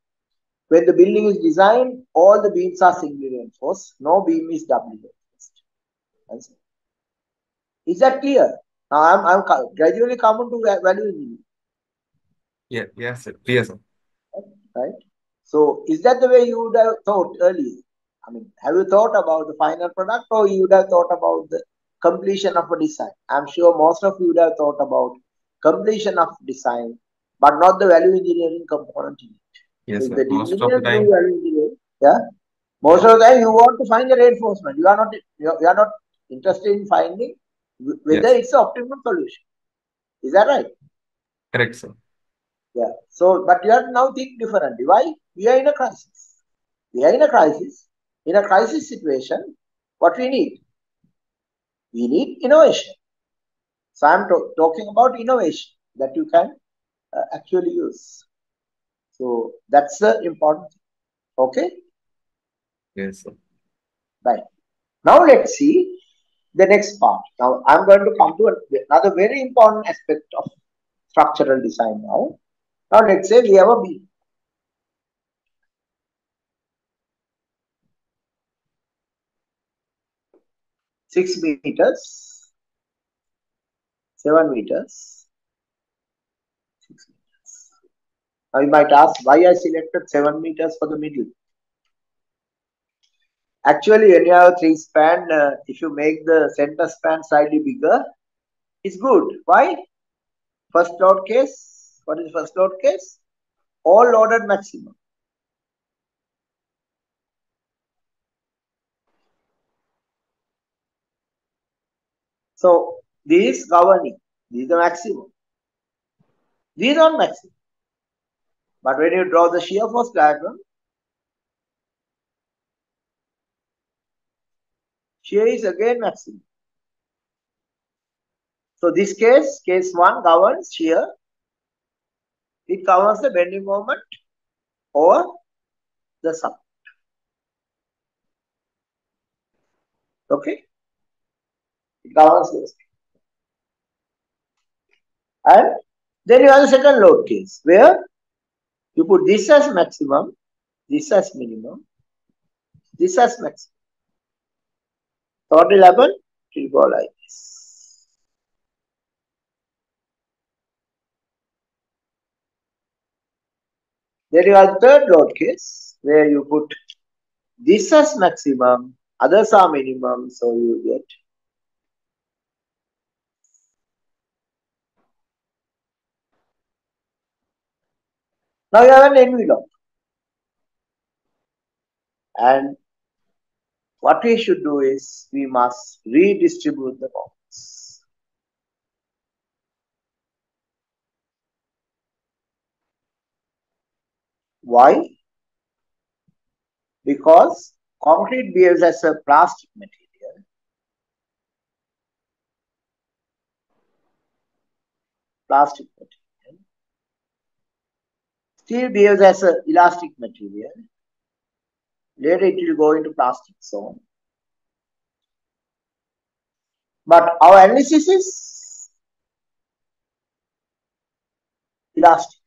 When the building is designed, all the beams are singly reinforced. No beam is doubly reinforced. Is that clear? Now I'm, I'm gradually coming to value engineering. Yeah, yes, sir. Clear, sir. Right. So is that the way you would have thought earlier? I mean, have you thought about the final product or you would have thought about the completion of a design? I'm sure most of you would have thought about completion of design, but not the value engineering component in it. Yes, sir. the Most of the time, yeah. Most of the time, you want to find the reinforcement. You are not you are, you are not interested in finding whether Yes. it's the optimum solution. Is that right? correct, sir. Yeah. So, but you have to now think differently. Why? We are in a crisis. We are in a crisis. In a crisis situation, what we need? We need innovation. So, I'm talking about innovation that you can uh, actually use. So, that's the important thing. Okay. Yes, sir. Right. Now, let's see the next part. Now, I'm going to come to another very important aspect of structural design now. Now, let's say we have a beam. Six meters, seven meters, six meters. Now, you might ask why I selected seven meters for the middle. Actually, when you have three span, uh, if you make the center span slightly bigger, it's good. Why? First load case. What is first load case? All loaded maximum. So this governing, this is the maximum. These are maximum. But when you draw the shear force diagram, shear is again maximum. So this case, case 1 governs shear. It governs the bending moment or the support. Okay? It governs this. And then you have the second load case where you put this as maximum, this as minimum, this as maximum. So what will happen? It will go like this. Then you have third load case where you put this as maximum, others are minimum, so you get now you have an envelope. And what we should do is we must redistribute the moments. Why? Because concrete behaves as a plastic material. Plastic material. Steel behaves as an elastic material. Later it will go into plastic zone. But our analysis is elastic.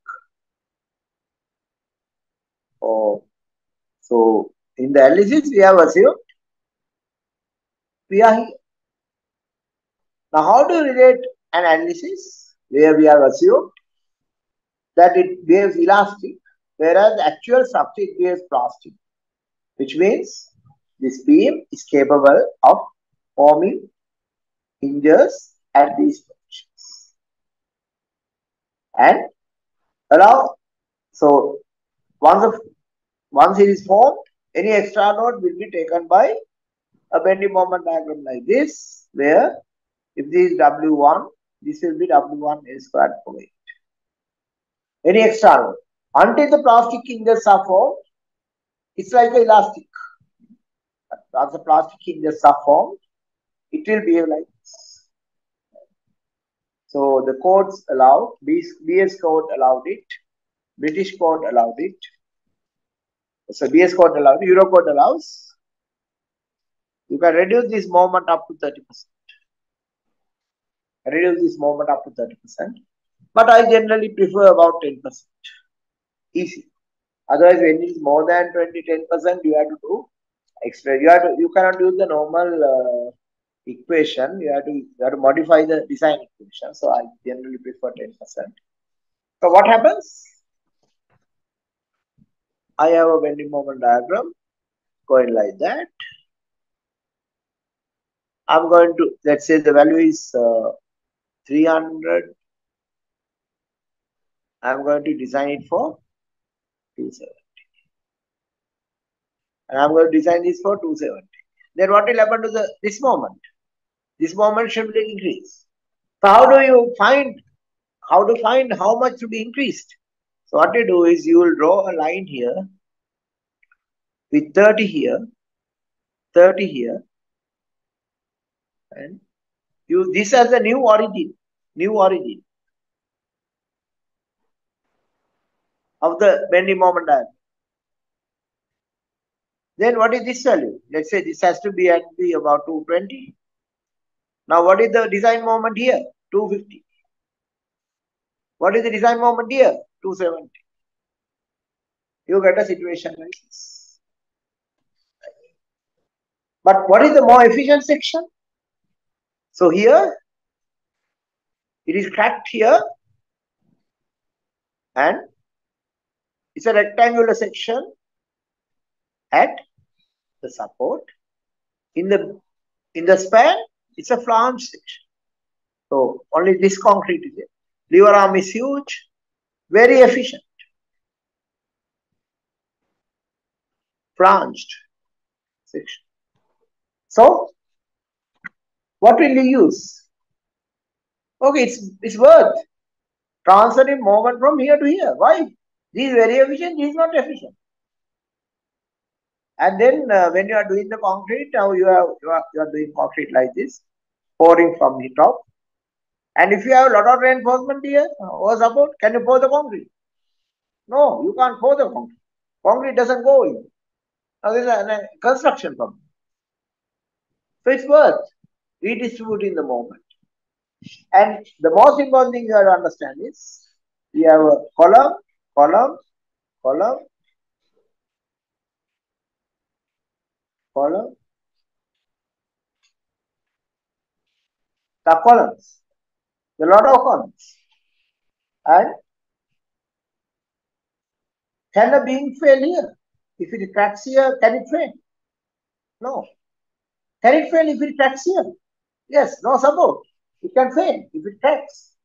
Oh, so in the analysis we have assumed we are here. Now how do you relate an analysis where we have assumed that it behaves elastic, whereas the actual it behaves plastic, which means this beam is capable of forming hinges at these positions. And allow, so once, of, once it is formed, any extra load will be taken by a bending moment diagram like this, where if this is W1, this will be W1 L squared 8. Any extra load. Until the plastic hinges are formed, it's like an elastic. Once the plastic hinges are formed, it will behave like this. So the codes allowed, BS code allowed it, British code allowed it. So BS code allowed, Euro code allows You can reduce this moment up to 30%. Reduce this moment up to 30%. But I generally prefer about 10%. Easy. Otherwise, when it is more than 20, 10%, you have to do extra. You have to, you cannot use the normal uh, equation. You have to you have to modify the design equation. So I generally prefer 10%. So what happens? I have a bending moment diagram going like that. I'm going to, let's say the value is uh, 300. I'm going to design it for 270. And I'm going to design this for 270. Then what will happen to the this moment? This moment should be increased. So how do you find how to find how much to be increased? So what you do is you will draw a line here with 30 here, 30 here, and use this as a new origin, new origin of the bending moment diagram. Then what is this value? Let's say this has to be at be about 220. Now what is the design moment here? 250. What is the design moment here? 270. You get a situation like this. But what is the more efficient section? So here, it is cracked here and it's a rectangular section at the support. In the in the span, it's a flange section. So only this concrete is there. Lever arm is huge, very efficient. Flanged section. So what will you use? Okay, it's it's worth transferring moment from here to here. Why? This is very efficient, this is not efficient. And then uh, when you are doing the concrete, now you are, you are you are doing concrete like this, pouring from the top. And if you have a lot of reinforcement here or support, can you pour the concrete? No, you can't pour the concrete. Concrete doesn't go in. Now this is a, a construction problem. So it's worth redistributing the moment. And the most important thing you have to understand is we have a column, column, column, column, the columns, a lot of columns. And can a beam fail here? If it cracks here, can it fail? No. Can it fail if it cracks here? Yes, no support. It can fail if it cracks.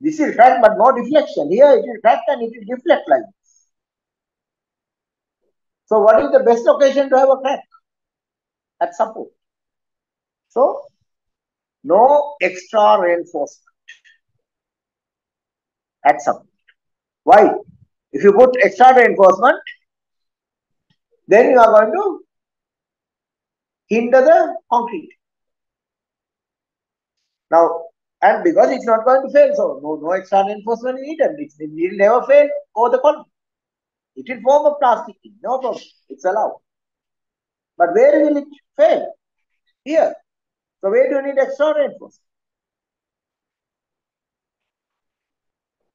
This is crack but no deflection. Here it will crack and it will deflect like this. So what is the best occasion to have a crack? At support. So no extra reinforcement at support. Why? If you put extra reinforcement, then you are going to hinder the concrete. Now, and because it's not going to fail, so no, no extra reinforcement is needed. It, will never fail over the column. It will form a plastic, no problem. It's allowed. But where will it fail? Here. So where do you need extra reinforcement?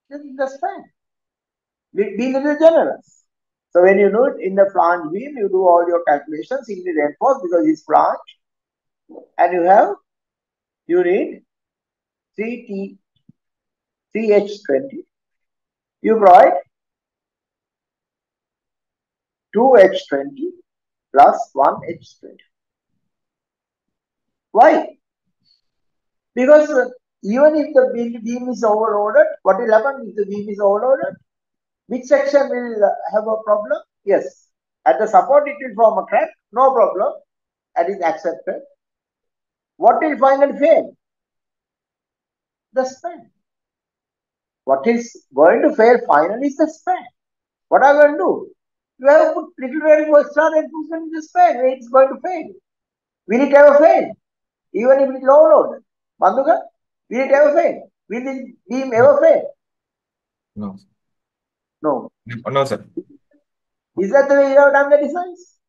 The span. Be, be little generous. So when you know it in the flange beam, you do all your calculations in the reinforced because it's flange. And you have, you need 3T, 3H20. You provide 2H20 plus 1H20. Why? Because uh, even if the beam, beam is overloaded, what will happen if the beam is overloaded? Which section will uh, have a problem? Yes. At the support, it will form a crack. No problem. That is accepted. What will finally fail? The span. What is going to fail finally is the span. What are you going to do? You have put little very extra reinforcement in the span. It's going to fail. Will it ever fail? Even if it is low load. Banduga, will it ever fail? Will it beam ever fail? No. No. Oh, no, sir. Is that the way you have done the designs?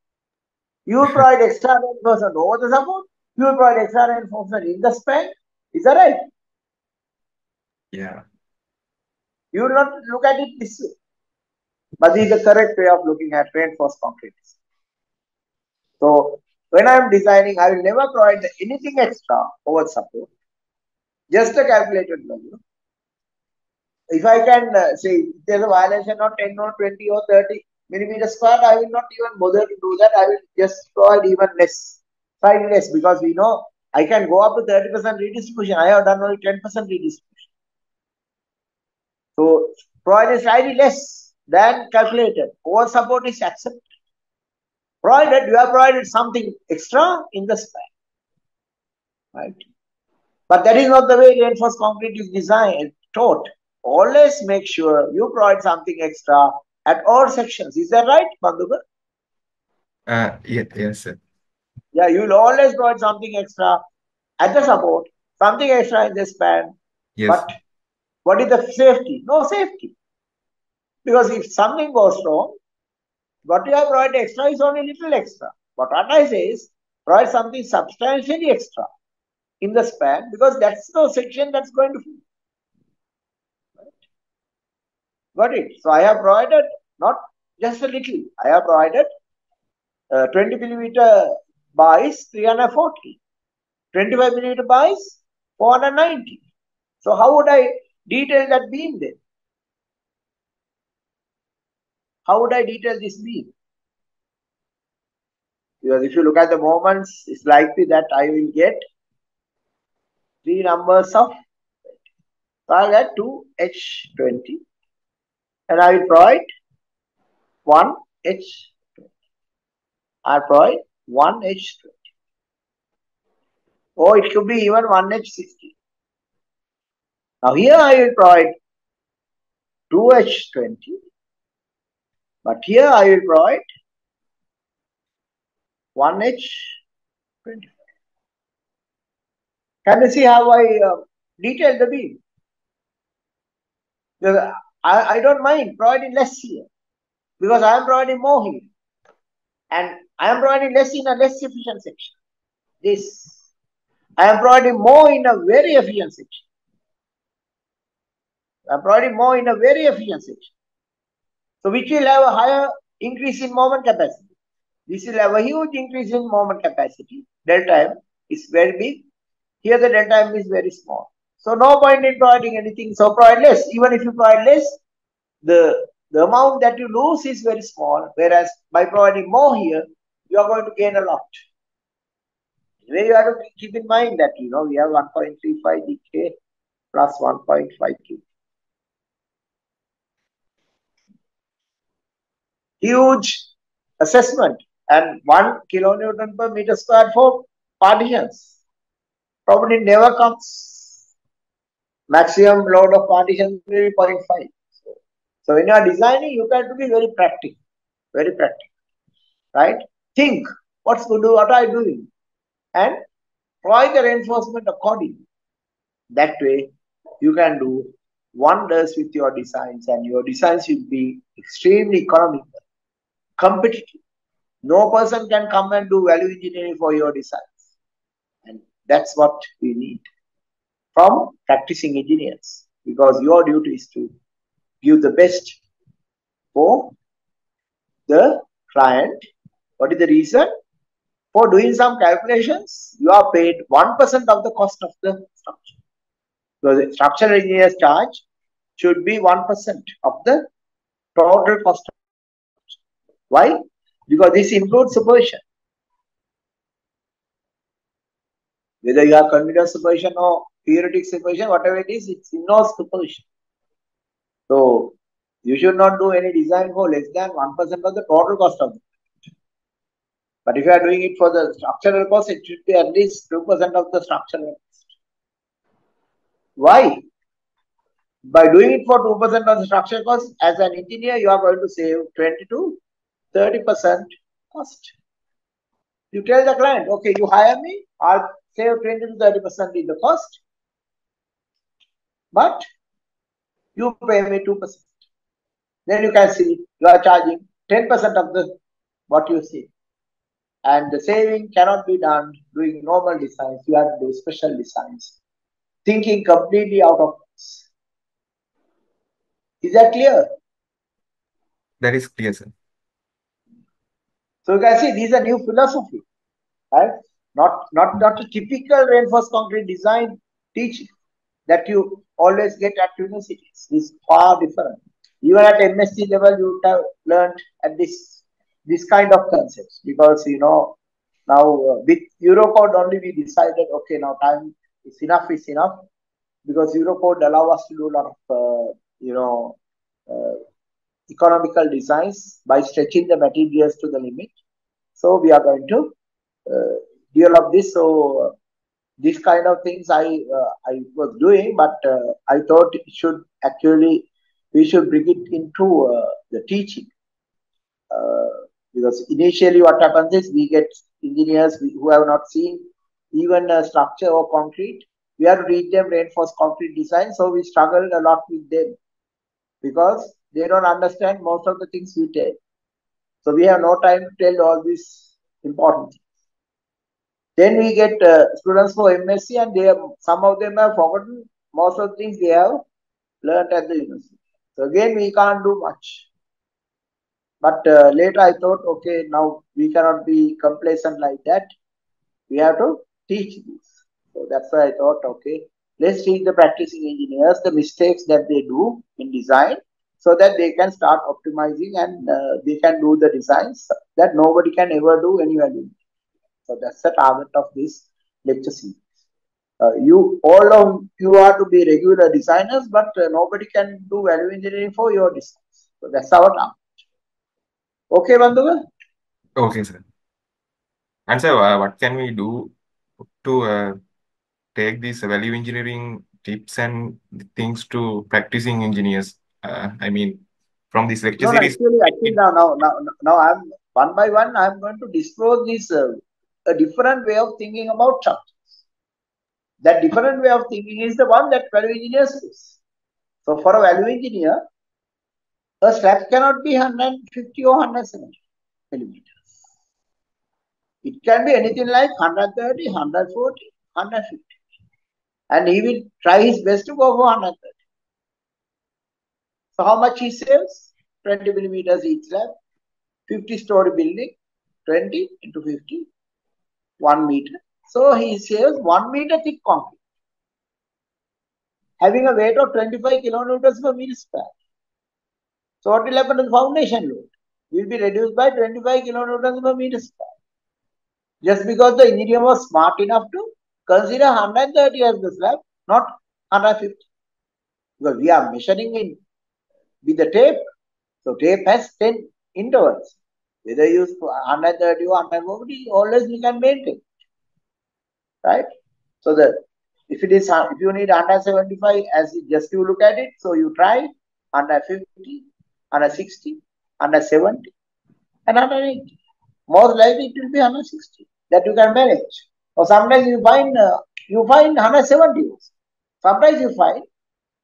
You provide extra reinforcement over the support. You provide extra reinforcement in the span. Is that right? Yeah. You will not look at it this way. But this is the correct way of looking at reinforced concrete. So when I am designing, I will never provide anything extra over support. Just a calculated value. If I can uh, say there's a violation of 10 or 20 or 30 millimeter square, I will not even bother to do that. I will just provide even less, slightly less, because we know I can go up to 30% redistribution. I have done only 10% redistribution. So provide slightly less than calculated. Over support is accepted. Provided you have provided something extra in the span. Right? But that is not the way reinforced concrete is designed, taught. Always make sure you provide something extra at all sections. Is that right, Bandhuga? Uh, yeah, yes, sir. Yeah, you will always provide something extra at the support, something extra in the span. Yes. But what is the safety? No safety. Because if something goes wrong, what you have provided extra is only little extra. But what I say is provide something substantially extra in the span because that's the section that's going to fill. Got it? So I have provided not just a little. I have provided uh, 20 millimeter buys 340, 25 millimeter buys 490. So how would I detail that beam then? How would I detail this beam? Because if you look at the moments, it's likely that I will get three numbers of so I'll get 2H20 and I will provide 1H20. I'll provide 1H20. Or it could be even 1H60. Now here I will provide 2H20 but here I will provide 1H25. Can you see how I uh, detail the beam? Because I, I don't mind providing less here because I am providing more here. And I am providing less in a less efficient section. This. I am providing more in a very efficient section. Providing more in a very efficient section. So which will have a higher increase in moment capacity. This will have a huge increase in moment capacity. Delta M is very big. Here the delta M is very small. So no point in providing anything. So provide less. Even if you provide less, the, the amount that you lose is very small. Whereas by providing more here, you are going to gain a lot. Anyway, you have to keep in mind that, you know, we have 1.35 GK plus 1.5 K. Huge assessment and 1 kilonewton per meter square for partitions. Probably never comes. Maximum load of partitions will be 0.5. So, so when you are designing, you have to be very practical. Very practical. Right? Think what's good, what are I doing? And provide the reinforcement accordingly. That way, you can do wonders with your designs, and your designs will be extremely economical, competitive. No person can come and do value engineering for your designs. And that's what we need from practicing engineers because your duty is to give the best for the client. What is the reason? For doing some calculations, you are paid 1% of the cost of the structure. So the structural engineer's charge should be 1% of the total cost. Why? Because this includes supervision. Whether you have continuous supervision or periodic supervision, whatever it is, it's involves supervision. So you should not do any design for less than 1% of the total cost of the project. But if you are doing it for the structural cost, it should be at least 2% of the structural cost. Why? By doing it for 2% of the structural cost, as an engineer, you are going to save 20 to 30% cost. You tell the client, okay, you hire me, I'll save 20 to 30% in the cost, but you pay me 2%. Then you can see you are charging 10% of the what you see. And the saving cannot be done doing normal designs. You have to do special designs. Thinking completely out of. Is that clear? That is clear, sir. So you can see these are new philosophy, right? Not not not a typical reinforced concrete design teaching that you always get at universities. It's far different. Even at MSc level, you have learned at this this kind of concepts because you know now uh, with Eurocode only we decided okay now time is enough is enough because Eurocode allow us to do a lot of uh, you know uh, economical designs by stretching the materials to the limit. So we are going to uh, develop this. So uh, this kind of things I uh, I was doing, but uh, I thought it should actually we should bring it into uh, the teaching uh, because initially what happens is we get engineers who have not seen even a structure or concrete. We have to read them reinforced concrete design, so we struggled a lot with them because they don't understand most of the things we tell. So we have no time to tell all these important things. Then we get uh, students for MSc, and they have, some of them have forgotten most of the things they have learned at the university. So again, we can't do much. But uh, later I thought, okay, now we cannot be complacent like that. We have to teach this. So that's why I thought, okay, let's teach the practicing engineers the mistakes that they do in design so that they can start optimizing and uh, they can do the designs that nobody can ever do anywhere. So that's the target of this lecture series. Uh, you all of you are to be regular designers, but uh, nobody can do value engineering for your designs. So that's our target. Okay, Bandhuga? Okay, sir. And sir, uh, what can we do to uh, take these value engineering tips and things to practicing engineers? Uh, I mean, from this lecture No, series. actually, actually now, now, now, now I'm one by one. I'm going to disclose this uh, a different way of thinking about structures. That different way of thinking is the one that value engineers use. So for a value engineer, a slab cannot be 150 or 170 millimeters. It can be anything like 130, 140, 150. And he will try his best to go for 130. So how much he saves? 20 millimeters each slab, 50 story building, 20 into 50, 1 meter. So he saves 1 meter thick concrete, having a weight of 25 kilonewtons per meter square. So what will happen to the foundation load? Will be reduced by 25 kilonewtons per meter square. Just because the engineer was smart enough to consider 130 as the slab, not 150. Because we are measuring in with the tape. So tape has 10 intervals. Whether you use 130 or 140, always you can maintain. Right? So the if it is if you need 175 as you, just you look at it, so you try 150, 160, 170, and 180. Most likely it will be 160 that you can manage. Or sometimes you find uh, you find 170. Sometimes you find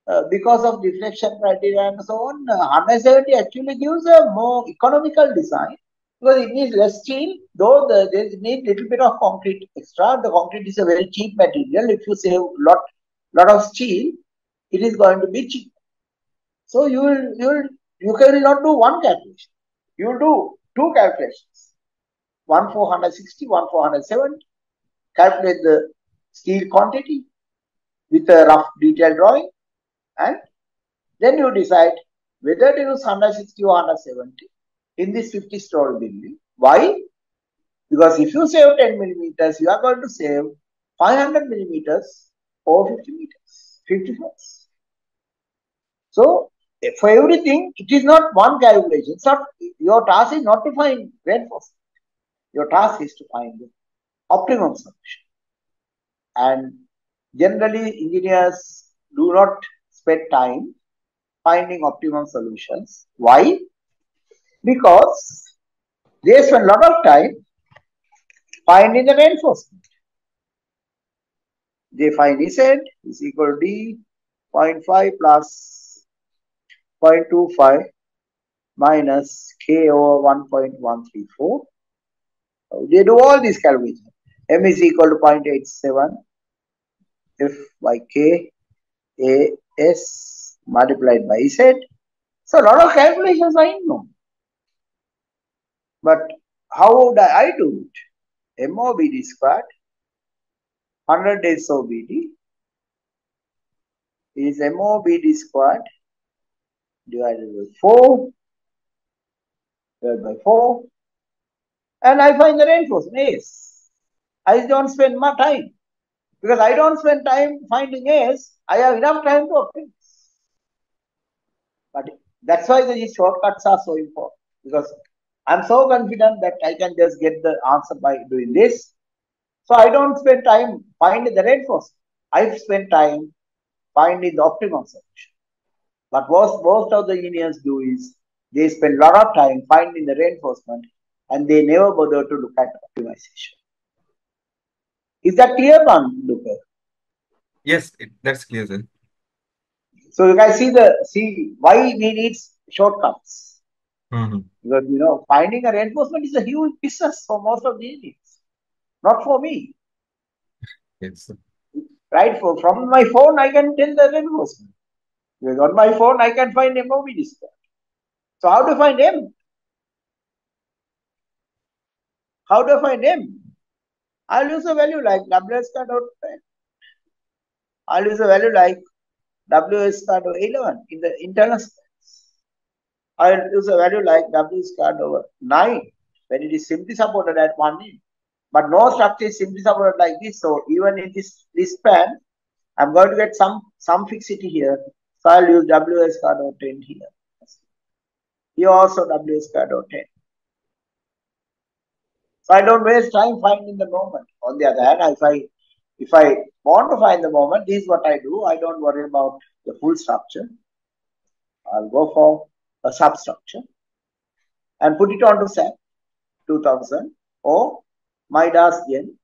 uh, because of deflection criteria and so on, uh, 170 actually gives a more economical design because it needs less steel, though the, they need little bit of concrete extra. The concrete is a very cheap material. If you save lot lot of steel, it is going to be cheap. So you will you will you can not do one calculation. You will do two calculations. One for 160, one for 170. Calculate the steel quantity with a rough detailed drawing and then you decide whether to use 160 or 170 in this 50 story building. Why? Because if you save 10 millimeters, you are going to save 500 millimeters or 50 meters, 50 meters. So for everything, it is not one calculation. Not your task is not to find reinforcement. Your task is to find the optimum solution. And generally, engineers do not spend time finding optimum solutions. Why? Because they spend a lot of time finding the reinforcement. They find Z is equal to D 0.5 plus 0.25 minus K over 1.134 They do all these calculations. M is equal to 0.87 F by K A S multiplied by Z. So a lot of calculations I know. But how would I do it? MOBD squared, 100 days OBD is MOBD squared divided by 4 divided by 4 and I find the reinforcement S. I don't spend my time because I don't spend time finding S. I have enough time to obtain. But that's why these shortcuts are so important because I'm so confident that I can just get the answer by doing this. So I don't spend time finding the reinforcement. I spend time finding the optimal solution. But most, most of the engineers do is they spend a lot of time finding the reinforcement and they never bother to look at optimization. Is that clear, Luca? Yes, it, that's clear, sir. So you guys see the see why we need shortcuts. Mm-hmm. Because you know, finding a reinforcement is a huge business for most of the engineers, not for me. Yes. Sir. Right? For from my phone, I can tell the reinforcement. Because on my phone, I can find MOB discard. So how to find M? How I find M? I'll use a value like WS dot 10. I'll use a value like W WS dot 11 in the internal space. I'll use a value like W squared over 9 when it is simply supported at 1 in. But no structure is simply supported like this. So even in this, this span, I'm going to get some, some fixity here. So I'll use WS squared over 10 here. Here also WS squared over 10. So I don't waste time finding the moment. On the other hand, if I if I want to find the moment, this is what I do. I don't worry about the full structure. I'll go for a substructure and put it onto SAP 2000 or Midas gen.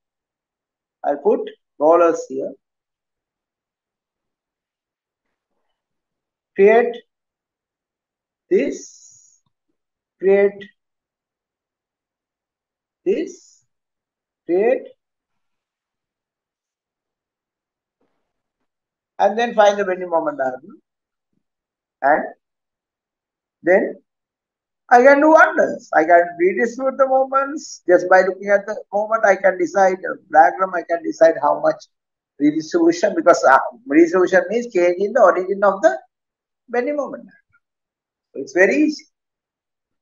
I put rollers here. Create this, create this, create, and then find the bending moment. And then I can do wonders. I can redistribute the moments just by looking at the moment. I can decide the diagram. I can decide how much redistribution because uh, redistribution means changing the origin of the bending moment. It's very easy,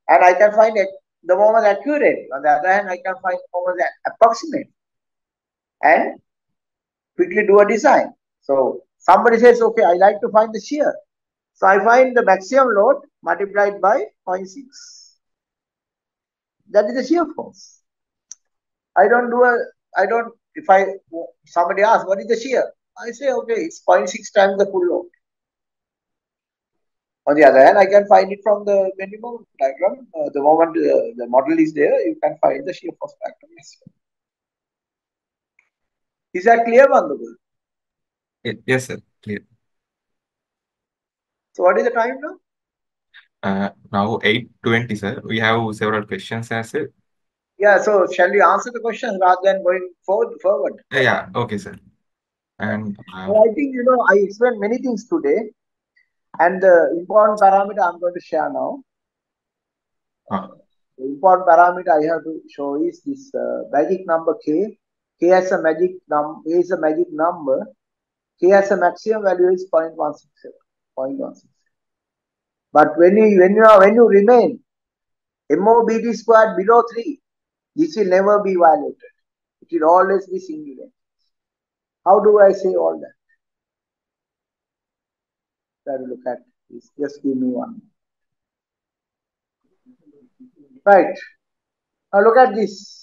and I can find it the moment accurate. On the other hand, I can find the moment approximate and quickly do a design. So somebody says, okay, I like to find the shear. So I find the maximum load multiplied by 0.6. That is the shear force. I don't do a, I don't, if I, somebody asks, what is the shear? I say, okay, it's 0.6 times the full load. On the other hand, I can find it from the minimum diagram. Uh, the moment uh, the model is there, you can find the shear force factor. Is that clear, Bandhu? Yes, sir. Clear. So what is the time now? Uh, now 8.20, sir. We have several questions as well. Yeah, so shall we answer the questions rather than going forward? forward? Yeah, okay, sir. And uh, I think, you know, I explained many things today. And the important parameter I'm going to share now. uh, The important parameter I have to show is this uh, magic number k. k as a magic num k is a magic number. K as a maximum value is 0.167. 0.167. But when you when you are when you remain MOBD squared below 3, this will never be violated. It will always be singular. How do I say all that? Try to look at this. Just give me one. Right. Now look at this.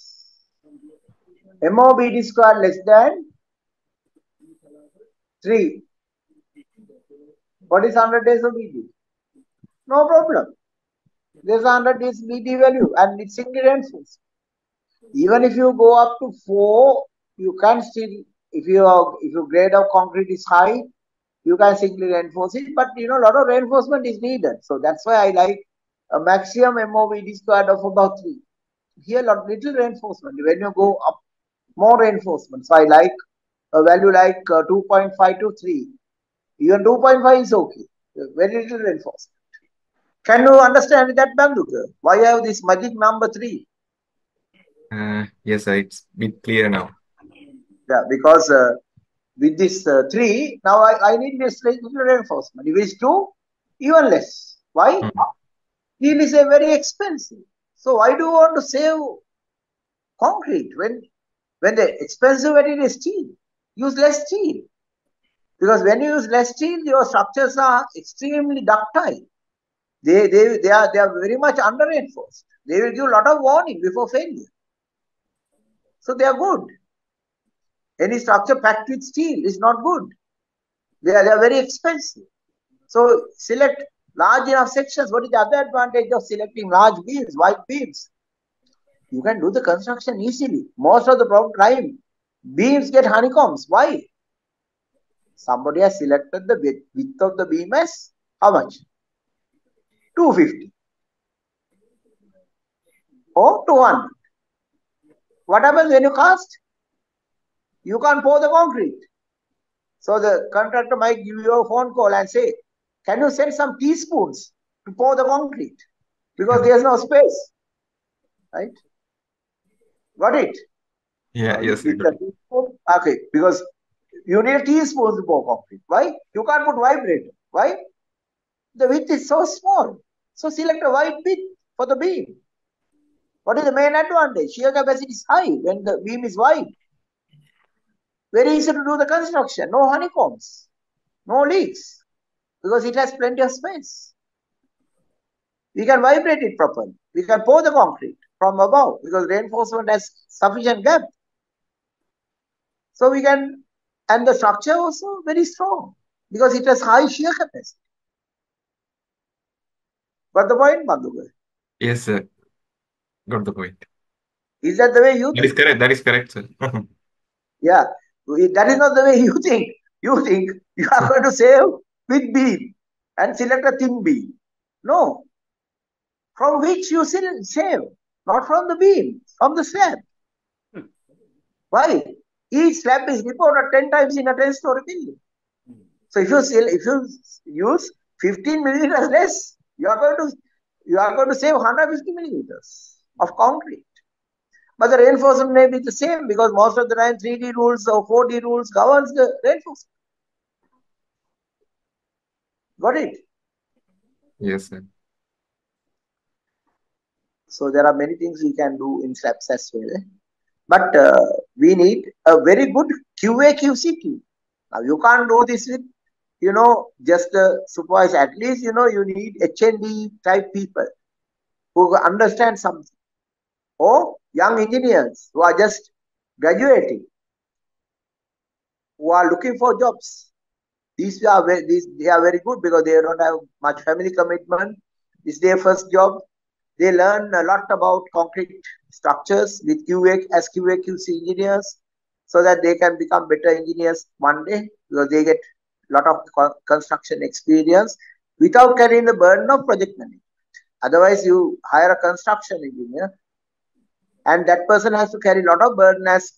MOBD squared less than 3. What is 100 days of BD? No problem. This 100 days BD value and it's reinforced. Even if you go up to 4, you can still, if your if your grade of concrete is high, you can simply reinforce it. But you know, a lot of reinforcement is needed. So that's why I like a maximum MOBD squared of about 3. here lot little reinforcement. When you go up, more reinforcement. So I like a value like uh, 2.5 to 3. Even 2.5 is okay. Very little reinforcement. Can you understand that, Banduka? Why I have this magic number 3? Uh, yes, sir, it's bit clear now. Yeah, because uh, with this uh, 3, now I, I need this little reinforcement. If it's 2, even less. Why? Mm. Steel is a very expensive. So why do you want to save concrete when when the expensive material is steel? Use less steel. Because when you use less steel, your structures are extremely ductile. They, they, they, are, they are very much under reinforced. They will give a lot of warning before failure. So they are good. Any structure packed with steel is not good. They are, they are very expensive. So select large enough sections. What is the other advantage of selecting large beams, wide beams? You can do the construction easily. Most of the problem time, beams get honeycombs. Why? Somebody has selected the width, width of the beam as how much? 250 or 200. What happens when you cast? You can't pour the concrete. So the contractor might give you a phone call and say, can you send some teaspoons to pour the concrete? Because there's no space. Right? Got it? Yeah, Uh, yes, with I got the teaspoon- Okay, because you need teaspoons to pour concrete. Why? You can't put vibrator. Why? The width is so small. So select a wide width for the beam. What is the main advantage? Shear capacity is high when the beam is wide. Very easy to do the construction. No honeycombs, no leaks, because it has plenty of space. We can vibrate it properly. We can pour the concrete from above because reinforcement has sufficient gap. So we can, and the structure also very strong because it has high shear capacity. Got the point, Madhuga? Yes, sir. Got the point. Is that the way you That is think? correct. That is correct, sir. Yeah, that is not the way you think. You think you are going to save with beam and select a thin beam. No. From which you sil- save, not from the beam, from the slab. Hmm. Why? Each slab is reported 10 times in a 10 story building. So if you sell, if you use 15 millimeters less, you are going to you are going to save 150 millimeters of concrete. But the reinforcement may be the same because most of the time 3D rules or 4D rules governs the reinforcement. Got it? Yes, sir. So there are many things we can do in slabs as well. But uh, we need a very good QA QC team. Now you can't do this with, you know, just the supervisor. At least, you know, you need HND type people who understand something. Or young engineers who are just graduating, who are looking for jobs. These are very, these they are very good because they don't have much family commitment. It's their first job. They learn a lot about concrete structures with QA as QA QC engineers, so that they can become better engineers one day because they get a lot of construction experience without carrying the burden of project management. Otherwise, you hire a construction engineer, and that person has to carry a lot of burden as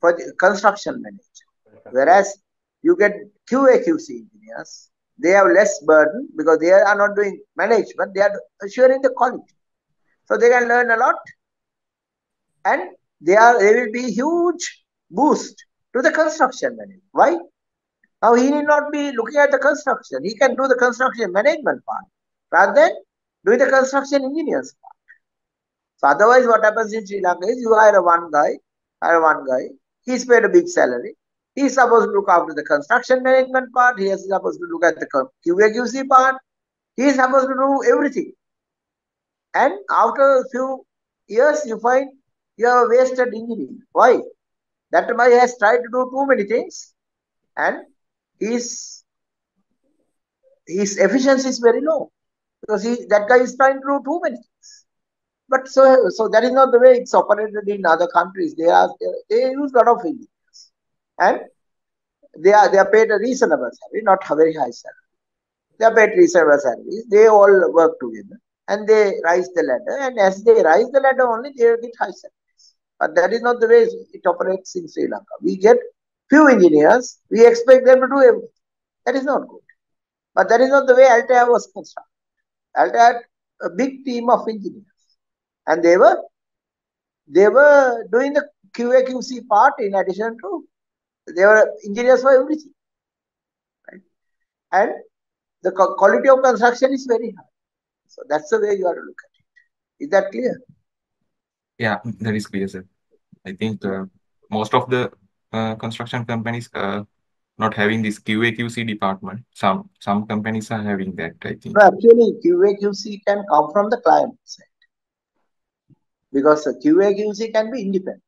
project construction manager. Whereas you get QA QC engineers, they have less burden because they are not doing management, they are assuring the quality. So they can learn a lot and they are they will be huge boost to the construction manager. Why? Now he need not be looking at the construction. He can do the construction management part rather than doing the construction engineers part. So otherwise what happens in Sri Lanka is you hire one guy, hire one guy, he's paid a big salary. He's supposed to look after the construction management part. He is supposed to look at the QA QC part. He is supposed to do everything. And after a few years, you find you have a wasted engineer. Why? That guy has tried to do too many things, and his his efficiency is very low because he that guy is trying to do too many things. But so so that is not the way it's operated in other countries. They are they use a lot of engineers, and they are they are paid a reasonable salary, not a very high salary. They are paid reasonable salaries. They all work together. and they rise the ladder. And as they rise the ladder only, they get high salaries. But that is not the way it operates in Sri Lanka. We get few engineers, we expect them to do everything. That is not good. But that is not the way Altair was constructed. Altair had a big team of engineers. And they were they were doing the QA QC part in addition to they were engineers for everything. Right? And the quality of construction is very high. So that's the way you have to look at it. Is that clear? Yeah, that is clear, sir. I think uh, most of the uh, construction companies are not having this QA QC department. Some some companies are having that. I think. No, actually, QA QC can come from the client side because QA QC can be independent.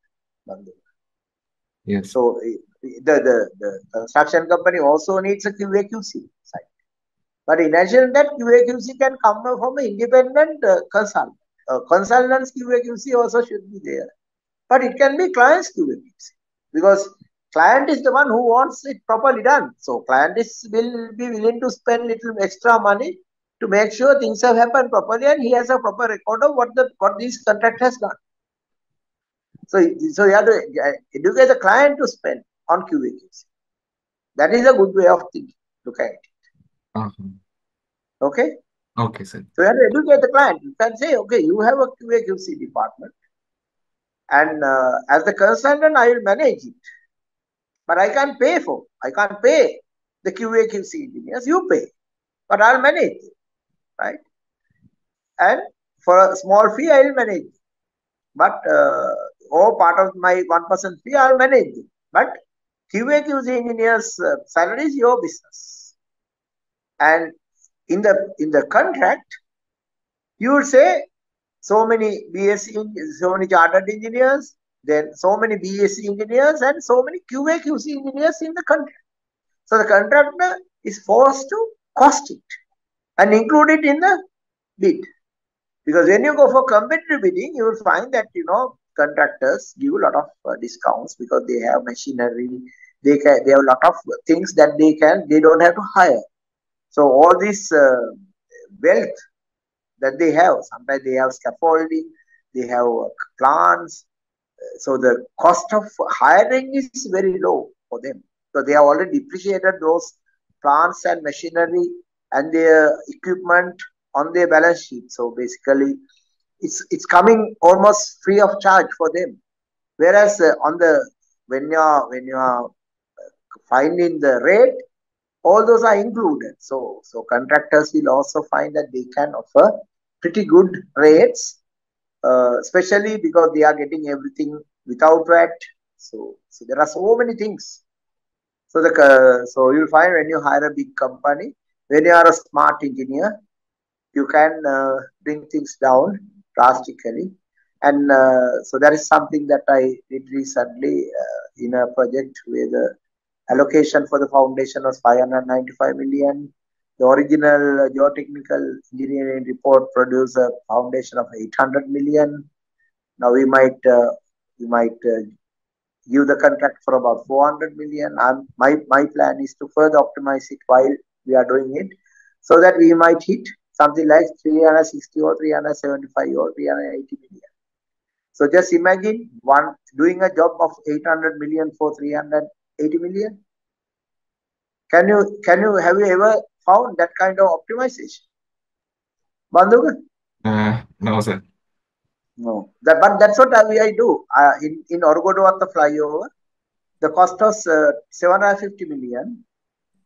Yes. So the, the the construction company also needs a QA QC side. But in addition that, QA QC can come from an independent uh, consultant. Uh, consultants QA QC also should be there. But it can be clients QA QC because client is the one who wants it properly done. So client is will be willing to spend little extra money to make sure things have happened properly and he has a proper record of what the what this contract has done. So, so you have to educate the client to spend on QC. That is a good way of thinking. Look at it. Uh -huh. Okay. Okay, sir. So you have to educate the client. You can say, okay, you have a QA QC department, and uh, as the consultant, I will manage it. But I can't pay for. I can't pay the QA QC engineers. You pay, but I'll manage it, right? And for a small fee, I will manage it. But uh, or part of my one percent fee, I'll manage it. But QA QC engineers' uh, salary is your business, and in the in the contract, you would say so many BSc, so many chartered engineers, then so many BSc engineers, and so many QA QC engineers in the contract. So the contractor is forced to cost it and include it in the bid. Because when you go for competitive bidding, you will find that you know contractors give a lot of uh, discounts because they have machinery, they can they have a lot of things that they can they don't have to hire. So all this uh, wealth that they have, sometimes they have scaffolding, they have uh, plants. So the cost of hiring is very low for them. So they have already depreciated those plants and machinery and their equipment on their balance sheet. So basically, it's it's coming almost free of charge for them. Whereas uh, on the when you are when you are finding the rate, all those are included. So, so contractors will also find that they can offer pretty good rates, uh, especially because they are getting everything without VAT. So, so there are so many things. So the uh, so you'll find when you hire a big company, when you are a smart engineer, you can uh, bring things down drastically. And uh, so that is something that I did recently in a project where the allocation for the foundation was 595 million. The original geotechnical engineering report produced a foundation of 800 million. Now we might uh, we might uh, give the contract for about 400 million. I'm, my my plan is to further optimize it while we are doing it, so that we might hit something like 360 or 375 or 380 million. So just imagine one doing a job of 800 million for 380 million. Can you can you have you ever found that kind of optimization? Bandhuga? Uh, no, sir. No. That, but that's what I, I do. Uh, in, in Orugodawatta flyover, the cost was uh, 750 million.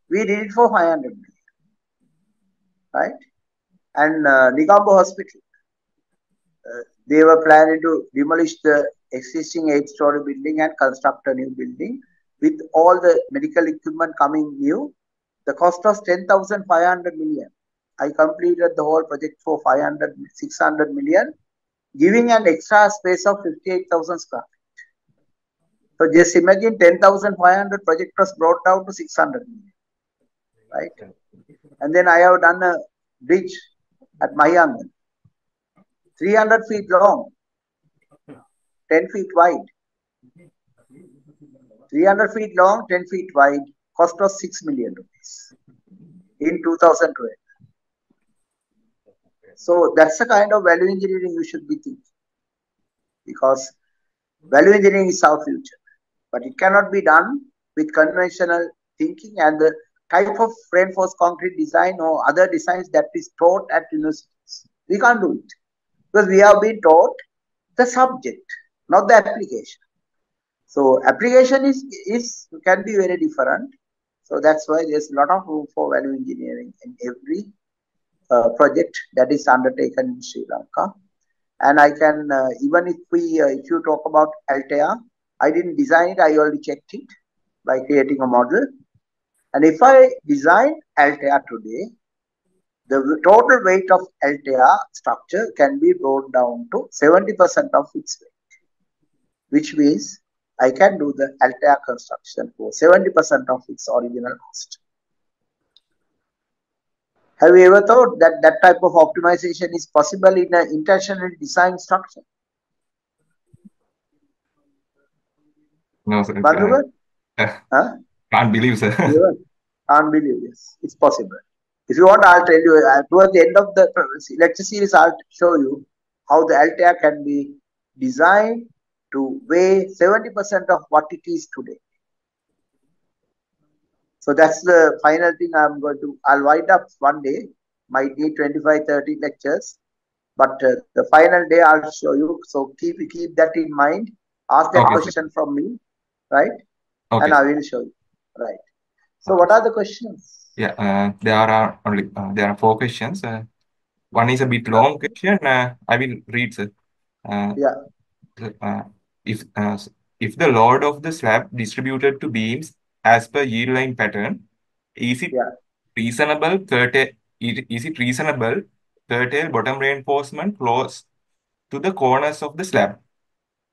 We did it for 500 million. Right? And uh, Negombo Hospital, uh, they were planning to demolish the existing eight-story building and construct a new building with all the medical equipment coming new. The cost was 10,500 million. I completed the whole project for 500, 600 million, giving an extra space of 58,000 square feet. So just imagine 10,500 project was brought down to 600 million, right? And then I have done a bridge at Mahiangan, 300 feet long, 10 feet wide. 300 feet long, 10 feet wide, cost was 6 million rupees in 2012. So that's the kind of value engineering you should be thinking. Because value engineering is our future. But it cannot be done with conventional thinking and the type of reinforced concrete design or other designs that is taught at universities. We can't do it. Because we have been taught the subject, not the application. So application is, is can be very different. So that's why there's a lot of room for value engineering in every uh, project that is undertaken in Sri Lanka. And I can, uh, even if we, uh, if you talk about Altair, I didn't design it, I already checked it by creating a model. And if I design Altair today, the total weight of Altair structure can be brought down to 70% of its weight, which means I can do the Altair construction for 70% of its original cost. Have you ever thought that that type of optimization is possible in an intentionally designed structure? No, sir. Bandhugan? Uh, Huh? Can't believe, sir. Yes. Can't believe this. It's possible. If you want, I'll tell you. Uh, towards the end of the lecture series, I'll show you how the Altair can be designed to weigh 70% of what it is today. So that's the final thing I'm going to, I'll wind up one day, might need 25, 30 lectures, but uh, the final day I'll show you. So keep, keep that in mind. Ask that Okay, sir. question from me, right? Okay. And I will show you, right? So what are the questions? Yeah, uh, there are only uh, there are four questions. Uh, one is a bit long question. Uh, I will read, sir. Uh, Yeah. uh, if uh, if the load of the slab distributed to beams as per yield line pattern, is it Yeah. reasonable curtail? Is it reasonable curtail bottom reinforcement close to the corners of the slab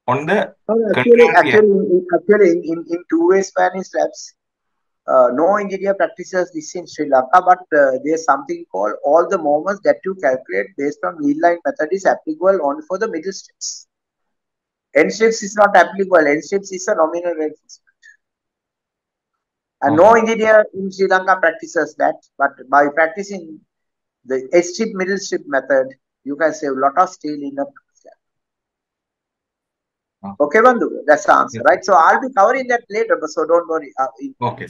on the No, actually, actually, in, in- actually, in, in, in two-way spanning slabs, uh, no engineer practices this in Sri Lanka, but uh, there's something called all the moments that you calculate based on yield line method is applicable only for the middle strips. End strips is not applicable. End strips is a nominal reinforcement. And no engineer in Sri Lanka practices that, but by practicing the edge strip middle strip method, you can save a lot of steel in a. Okay, Bandhu, that's the answer, Yes. right? So I'll be covering that later, but so don't worry. Uh, Okay.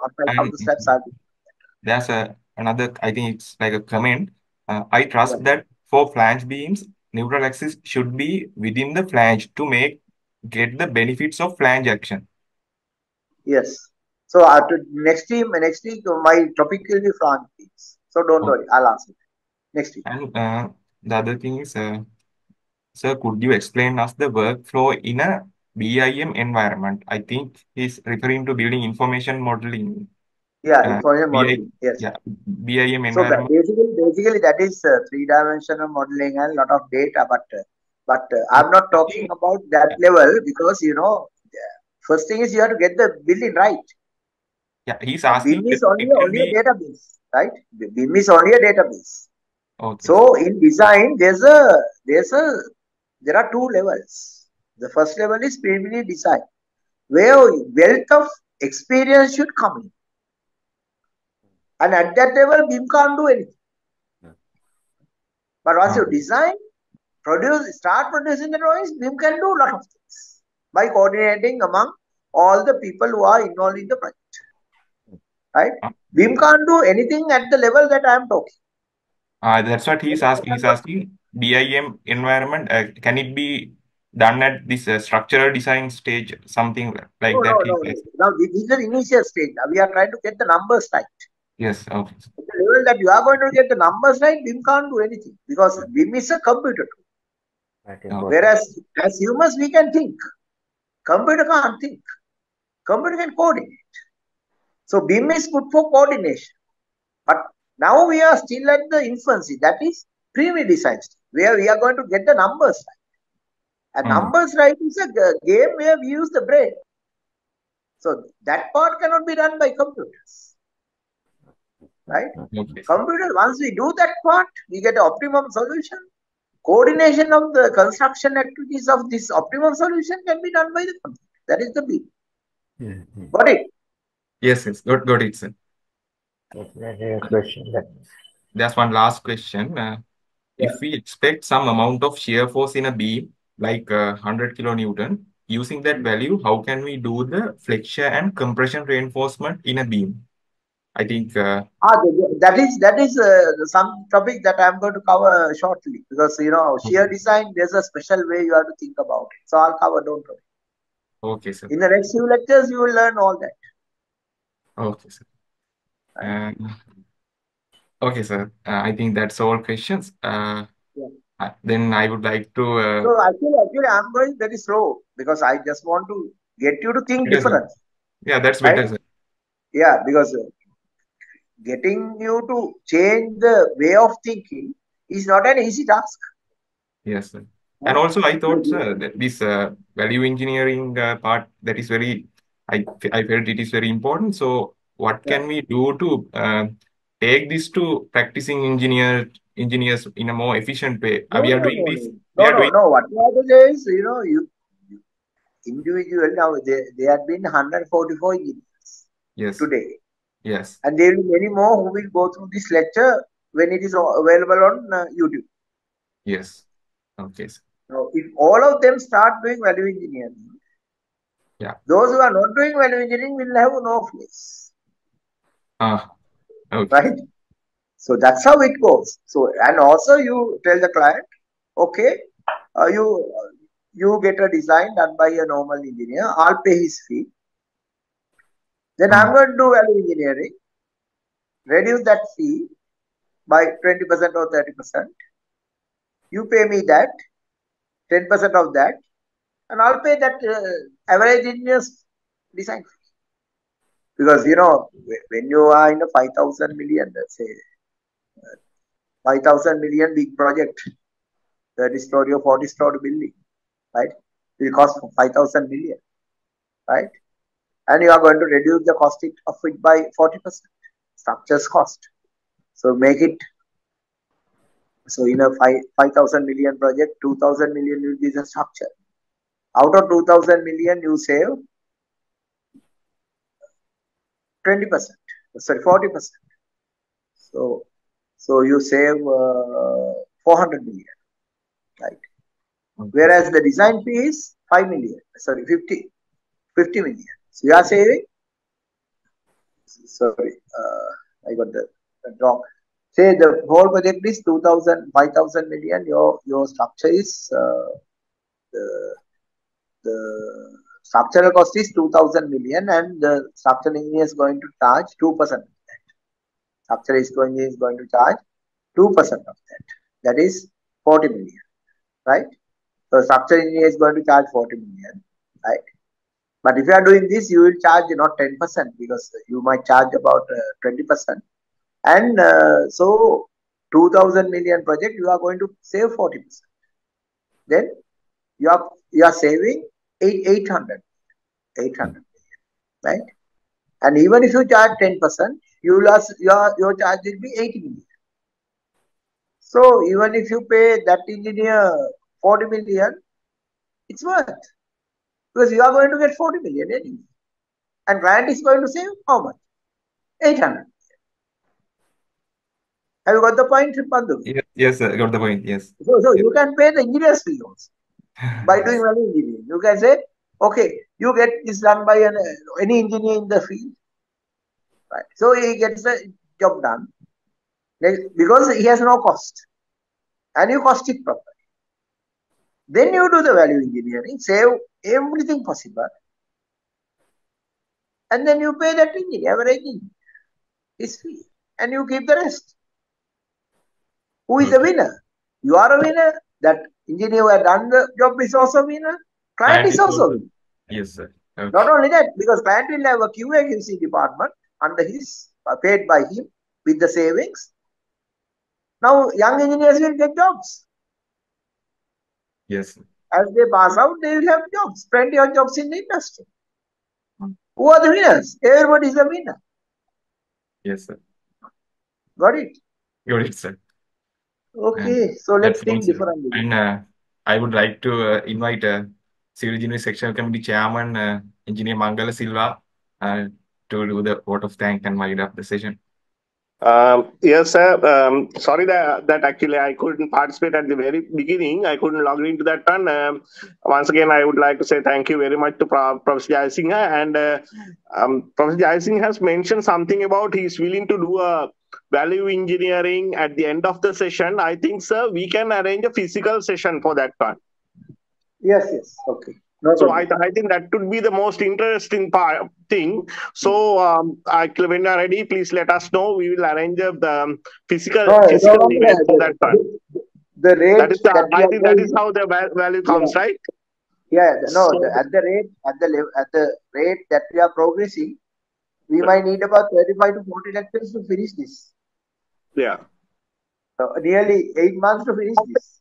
Sir. after I cover And the steps, I'll there's a another. I think it's like a comment. Uh, I trust Yeah. that for flange beams, neutral axis should be within the flange to make get the benefits of flange action. Yes. So after next week, next week, my topic will be flange beams. So don't Okay. worry, I'll answer next week. And uh, the other thing is, uh, sir, could you explain us the workflow in a BIM environment? I think he's referring to building information modeling. Yeah, Uh, information BI, modeling. Yes. yeah, BIM environment. So basically, basically that is uh, three-dimensional modeling and a lot of data, but uh, but uh, I'm not talking about that level because you know, first thing is you have to get the building right. Yeah, he's asking BIM is only only a database, right? BIM is only a database. Okay. So in design, there's a there's a there are two levels. The first level is preliminary design, where wealth of experience should come in. And at that level, BIM can't do anything. But once you design, produce, start producing the drawings, BIM can do a lot of things by coordinating among all the people who are involved in the project. Right? Uh, BIM can't do anything at the level that I am talking. Uh, that's what he's asking. He's asking BIM environment. Uh, can it be done at this uh, structural design stage, something like No, that? no, He no, no. Now, this is the initial stage. Now, we are trying to get the numbers right. Yes. Okay. At the level that you are going to get the numbers right, BIM can't do anything because BIM is a computer tool. Okay. Whereas as humans, we can think. Computer can't think. Computer can coordinate. So BIM is good for coordination. But now we are still at the infancy. That is pre-design stage, where we are going to get the numbers right. And Mm. numbers right is a game where we use the brain. So that part cannot be done by computers. Right? Okay. Computers, once we do that part, we get an optimum solution. Coordination of the construction activities of this optimum solution can be done by the computer. That is the B. Mm, mm. Got it? Yes. Yes. Got got it, sir. That is question. There's one last question. Uh, if we expect some amount of shear force in a beam, like uh, 100 kilonewton, using that value, how can we do the flexure and compression reinforcement in a beam? I think uh, Ah, that is that is uh, some topic that I'm going to cover shortly because you know shear okay, design there's a special way you have to think about it. So I'll cover. Don't worry. okay, sir. In the next few lectures, you will learn all that. Okay, sir. Um, okay, sir. Uh, I think that's all questions. Uh, uh, then I would like to uh, So actually, actually, I'm going very slow because I just want to get you to think sir. different, Yeah, that's right? better, sir. Yeah, because uh, getting you to change the way of thinking is not an easy task. Yes, sir. And also, I thought, sir, that this uh, value engineering uh, part that is very, I I felt it is very important. So, what can we do to uh, take this to practicing engineer engineers in a more efficient way? No, we are doing this. no, We no, doing. no. What to is, you know, you individual now there there have been 144 engineers Yes. today, Yes. and there will be many more who will go through this lecture when it is available on uh, YouTube. Yes. Okay. Now, if all of them start doing value engineering, Yeah. those who are not doing value engineering will have no place, Ah. Okay. right? So that's how it goes. So and also you tell the client, okay, uh, you you get a design done by a normal engineer. I'll pay his fee. Then I'm Hmm. going to do value engineering, reduce that fee by 20% or 30%. You pay me that, 10% of that, and I'll pay that uh, average engineer's design fee. Because you know, when you are in a 5,000 million, say, uh, 5,000 million big project, 30 story or 40 story building, right? It will cost 5,000 million, right? And you are going to reduce the cost of it by 40%, structures cost. So make it so in a five 5,000 million project, 2,000 million will be the structure. Out of 2,000 million, you save 20%, sorry, 40%. So, so you save uh, 400 million, right? Okay. Whereas the design fee is 5 million, sorry, 50, 50 million. So you are saving, sorry, uh, I got the, the wrong. Say the whole project is 2,000, 5,000 million, your, your structure is, uh, the, the structural cost is 2000 million and the structural engineer is going to charge 2% of that. Structural going, is going to charge 2% of that. That is 40 million, right? So structural engineer is going to charge 40 million, right? But if you are doing this, you will charge you not 10% because you might charge about uh, 20%. And uh, so 2000 million project, you are going to save 40%. Then you are, you are saving eight, 800, 800 million, hmm. right? And even if you charge 10%, you will ask, your, your charge will be 80 million. So even if you pay that engineer 40 million, it's worth because you are going to get 40 million anyway. And client is going to save how much? 800. Have you got the point, Pandu? Yes, yes, sir. Got the point. Yes. So, so Yes. you can pay the engineer's fee also by doing value engineering. You can say, okay, you get this done by an, any engineer in the field, right? So he gets the job done because he has no cost and you cost it properly. Then you do the value engineering, save everything possible, and then you pay that engineer, average engineer, his fee, and you keep the rest. Who is the winner? You are a winner. That engineer who has done the job is also a winner. Client Client is also a winner. Yes, sir. Not only that, because client will have a QA QC department under his, uh, paid by him with the savings. Now, young engineers will get jobs. Yes. sir. As they pass out, they will have jobs, plenty of jobs in the industry. Who are the winners? Everybody is a winner. Yes, sir. Got it? Got it, sir. And Okay, so let's think all, sir. differently. And uh, I would like to uh, invite uh, Civil Engineering Sectional Committee Chairman, uh, Engineer Mangala Silva, uh, to do the vote of thanks and wind up the session. Um, yes, sir. Um, sorry that, that actually I couldn't participate at the very beginning. I couldn't log into that one. Um, once again, I would like to say thank you very much to Pro- Professor Jayasinghe. And uh, um, Professor Jayasinghe has mentioned something about he's willing to do a value engineering at the end of the session. I think, sir, we can arrange a physical session for that one. Yes, yes. Okay. No So. I, I think that could be the most interesting part thing. So um, I, when you are ready, please let us know. We will arrange a um, physical No, no, physical no, event for the, that one. the rate That is the, that I think that is how the value comes, right? yeah, no, So the, at the rate, at the at the rate that we are progressing, we might need about 35 to 40 lectures to finish this. Yeah. So nearly eight months to finish this.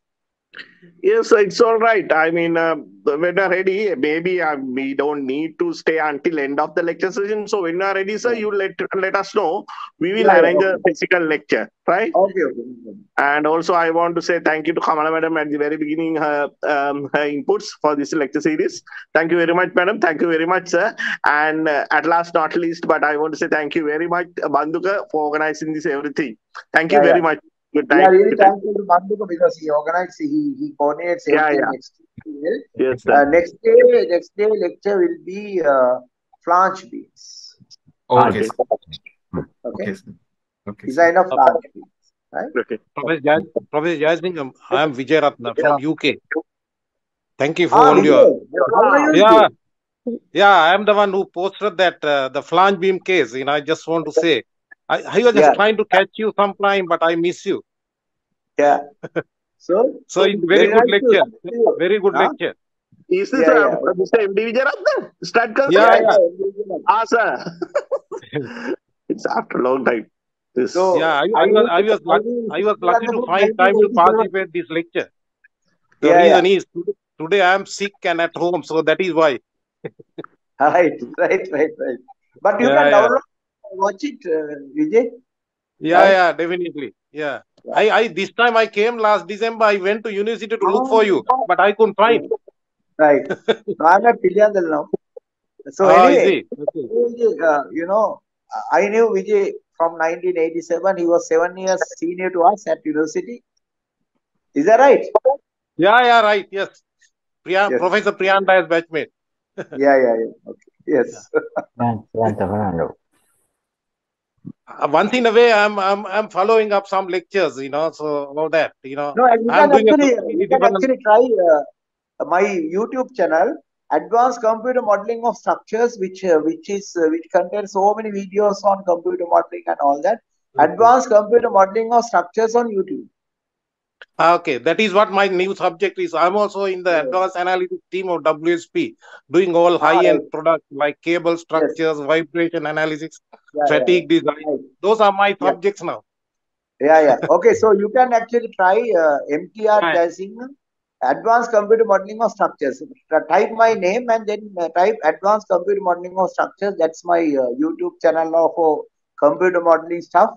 Yes, it's all right. I mean, uh, when you're ready, maybe uh, we don't need to stay until end of the lecture session. So when you're ready, sir, you let let us know. We will Yeah, arrange a physical lecture, right? Okay, okay. And also, I want to say thank you to Kamala Madam at the very beginning, her, um, her inputs for this lecture series. Thank you very much, Madam. Thank you very much, sir. And uh, at last, not least, but I want to say thank you very much, Banduka, for organizing this everything. Thank you Yeah, very yeah. much. Good We are night. really Good night. thankful to Banduka because he organizes, he, he coordinates Yeah, yeah. next year. Yes, Uh, next day, next day lecture will be uh, flange beams. Okay, Okay. Okay, Okay. Okay, design of flange beams. Right? Okay. Professor Jai, Professor Jayasinghe, I am Vijay Ratna from UK. Thank you for Ah, all your. Vijay, how are you? Yeah, yeah, I am the one who posted that uh, the flange beam case. You know, I just want to say, I, I was just trying to catch you sometime, but I miss you. yeah. So, So it's very very good nice lecture. to. Very good Huh? lecture. Is this Yeah, uh, yeah. Mr. MD Vijayaratna? Start Yeah. Yeah, yeah. yeah. Ah, sir. it's after a long time. This. So, Yeah, I, I I was I was I I was lucky to find time to participate this lecture. The Yeah, yeah. reason is today, today I am sick and at home, so that is why. Right, right, right, right. But you Yeah, can yeah, download, watch it, uh, Vijay. yeah, Right? yeah, definitely. Yeah. Yeah. I, I this time I came last December. I went to university to look for you, but I couldn't find. right. No, I'm at Piliyandala now. So is anyway. Okay. Vijay, uh, you know, I knew Vijay from 1987. He was seven years senior to us at university. Is that right? Yeah, yeah, right. Yes. Priya, Yes. Professor Priyanda is batchmate. Yeah, yeah, yeah. Okay. Yes. Fernando, Fernando. Uh, once in a way, I'm I'm I'm following up some lectures, you know, so all that, you know. No, you I'm doing actually, you can actually try uh, my YouTube channel, Advanced Computer Modeling of Structures, which uh, which is uh, which contains so many videos on computer modeling and all that. Okay. Advanced Computer Modeling of Structures on YouTube. Ah, Okay, that is what my new subject is. I'm also in the Yes. advanced analytics team of WSP, doing all Ah, high-end products like cable Yes. structures, vibration analysis, Yeah, yeah, fatigue design. Right. Those are my Yeah. subjects now. Yeah, yeah. Okay, so you can actually try uh, MTR Right. Advanced Computer Modeling of Structures. Uh, Type my name and then uh, type Advanced Computer Modeling of Structures. That's my uh, YouTube channel now for computer modeling stuff.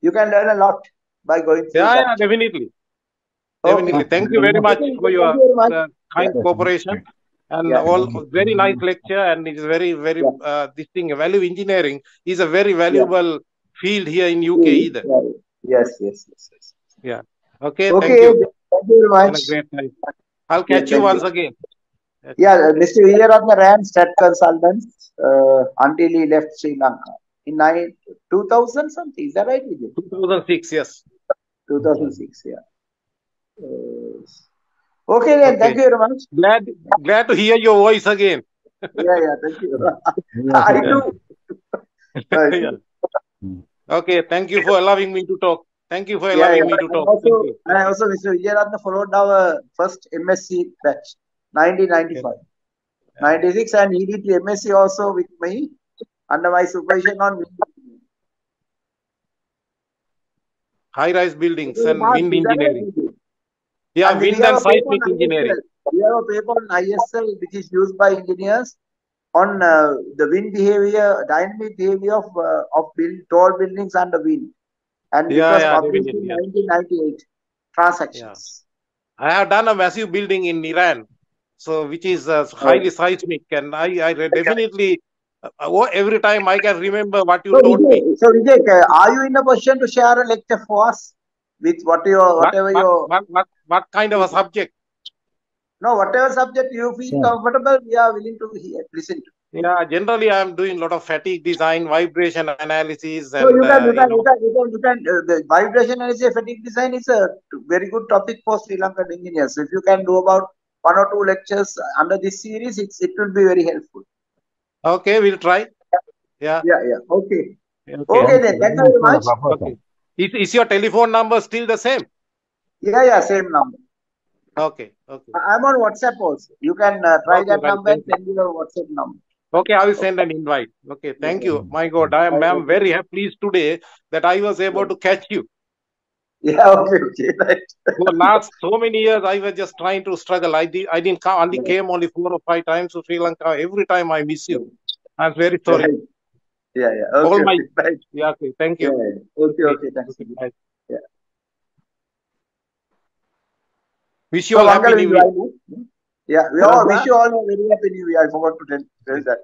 You can learn a lot by going through Yeah, that. yeah, definitely. Definitely. Thank you very much for your uh, kind Yeah, cooperation and yeah, all very nice lecture and it is very, very yeah, uh, this thing, value engineering is a very yeah. valuable field here in UK either. Yes, yes, yes, yes. Yeah. Okay, thank Okay, you. thank you very much. great time. I'll Yeah, catch you once you. again. Yeah, uh, Mr. Vijayaratna ran Stat Consultants uh, until he left Sri Lanka in nine, 2000 something. Is that right, Vijay? 2006, yes. 2006, yeah. Uh, okay, then, thank you very much. Glad glad to hear your voice again. Yeah, yeah, thank you. Yeah, I Yeah. do. Yeah. Okay, thank you for allowing me to talk. Thank you for allowing yeah. me to And talk. also, Thank you. and also, Mr. Vijayaratna followed our first MSc batch, 1995. 96, and he did MSc also with me under my supervision on High rise buildings and wind Is that right, engineering. Vijay? Yeah, wind have and a paper on seismic engineering. IESL. We have a paper on IESL which is used by engineers on uh, the wind behavior, dynamic behavior of uh, of build, tall buildings under wind, and it was yeah, published in definitely. 1998. Transactions. I have done a massive building in Iran, so which is uh, highly seismic, and I, I definitely uh, oh, every time I can remember what you So told me. So Vijay, uh, are you in a position to share a lecture for us with what your whatever what, your what, what, what kind of a subject? no whatever subject you feel Yeah. comfortable, we are willing to hear, listen to. Yeah, generally I am doing a lot of fatigue design, vibration analysis, So and you can uh, you you can you can you can, you can uh, the vibration analysis fatigue design is a very good topic for Sri Lankan engineers. So if you can do about one or two lectures under this series, it's it will be very helpful. okay, we'll try. Yeah, Yeah, yeah. Okay. okay, Okay then. Thank you very much. okay. Is, is your telephone number still the same? Yeah, yeah. Same number. Okay, okay. I- I'm on WhatsApp also. You can uh, try Okay, that number and send you. your WhatsApp number. Okay, I will send an invite. Okay, thank you. My God, I am, I am very happy pleased today that I was able to catch you. Yeah. Okay. Okay. Right. For last so many years, I was just trying to struggle. I did, I didn't come, only came only four or five times to Sri Lanka. Every time I miss you. I'm very sorry. Right. Yeah. Yeah. All Okay. my okay. Yeah. Okay, thank you. yeah. Okay. Okay. Thanks. Okay, bye. Yeah. Wish you So all happy new will year. Yeah. We all wish you all a very happy new year. I forgot to tell, tell that.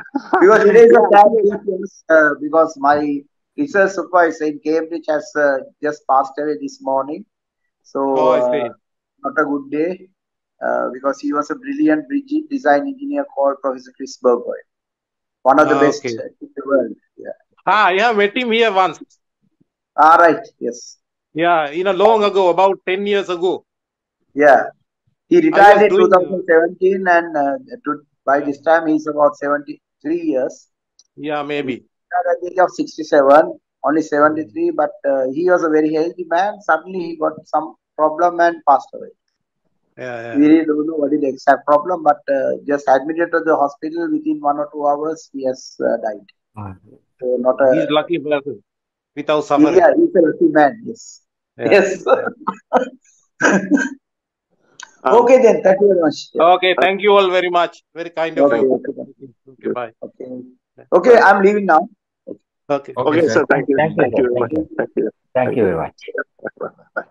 because today is a sad day uh, because my research supervisor in Cambridge has uh, just passed away this morning. So Oh, uh, not a good day uh, because he was a brilliant design engineer called Professor Chris Burgoyne, one of the Ah, best okay. in the world. Yeah. Ah, I have met him here once. All right. Yes. Yeah, you know, long ago, about 10 years ago. Yeah. He retired in doing, uh, 2017, and uh, to, by this time he's about 73 years. yeah, maybe. at the age of 67, only 73, but uh, he was a very healthy man. Suddenly he got some problem and passed away. Yeah, We yeah. really don't know what is the exact problem, but uh, just admitted to the hospital within one or two hours, he has uh, died. So not He's a lucky person without he, suffering. yeah, he's a lucky man. Yes. Yeah. Yes. Um, okay then. Thank you very much. Okay, thank you all very much. Very kind of Okay. you. Okay. Okay, bye. Okay. Okay. I'm leaving now. Okay. okay, Okay, sir. sir. Thank you. Thank you, Thank you very much. Thank you. Thank you. Thank you very much. Bye. Bye.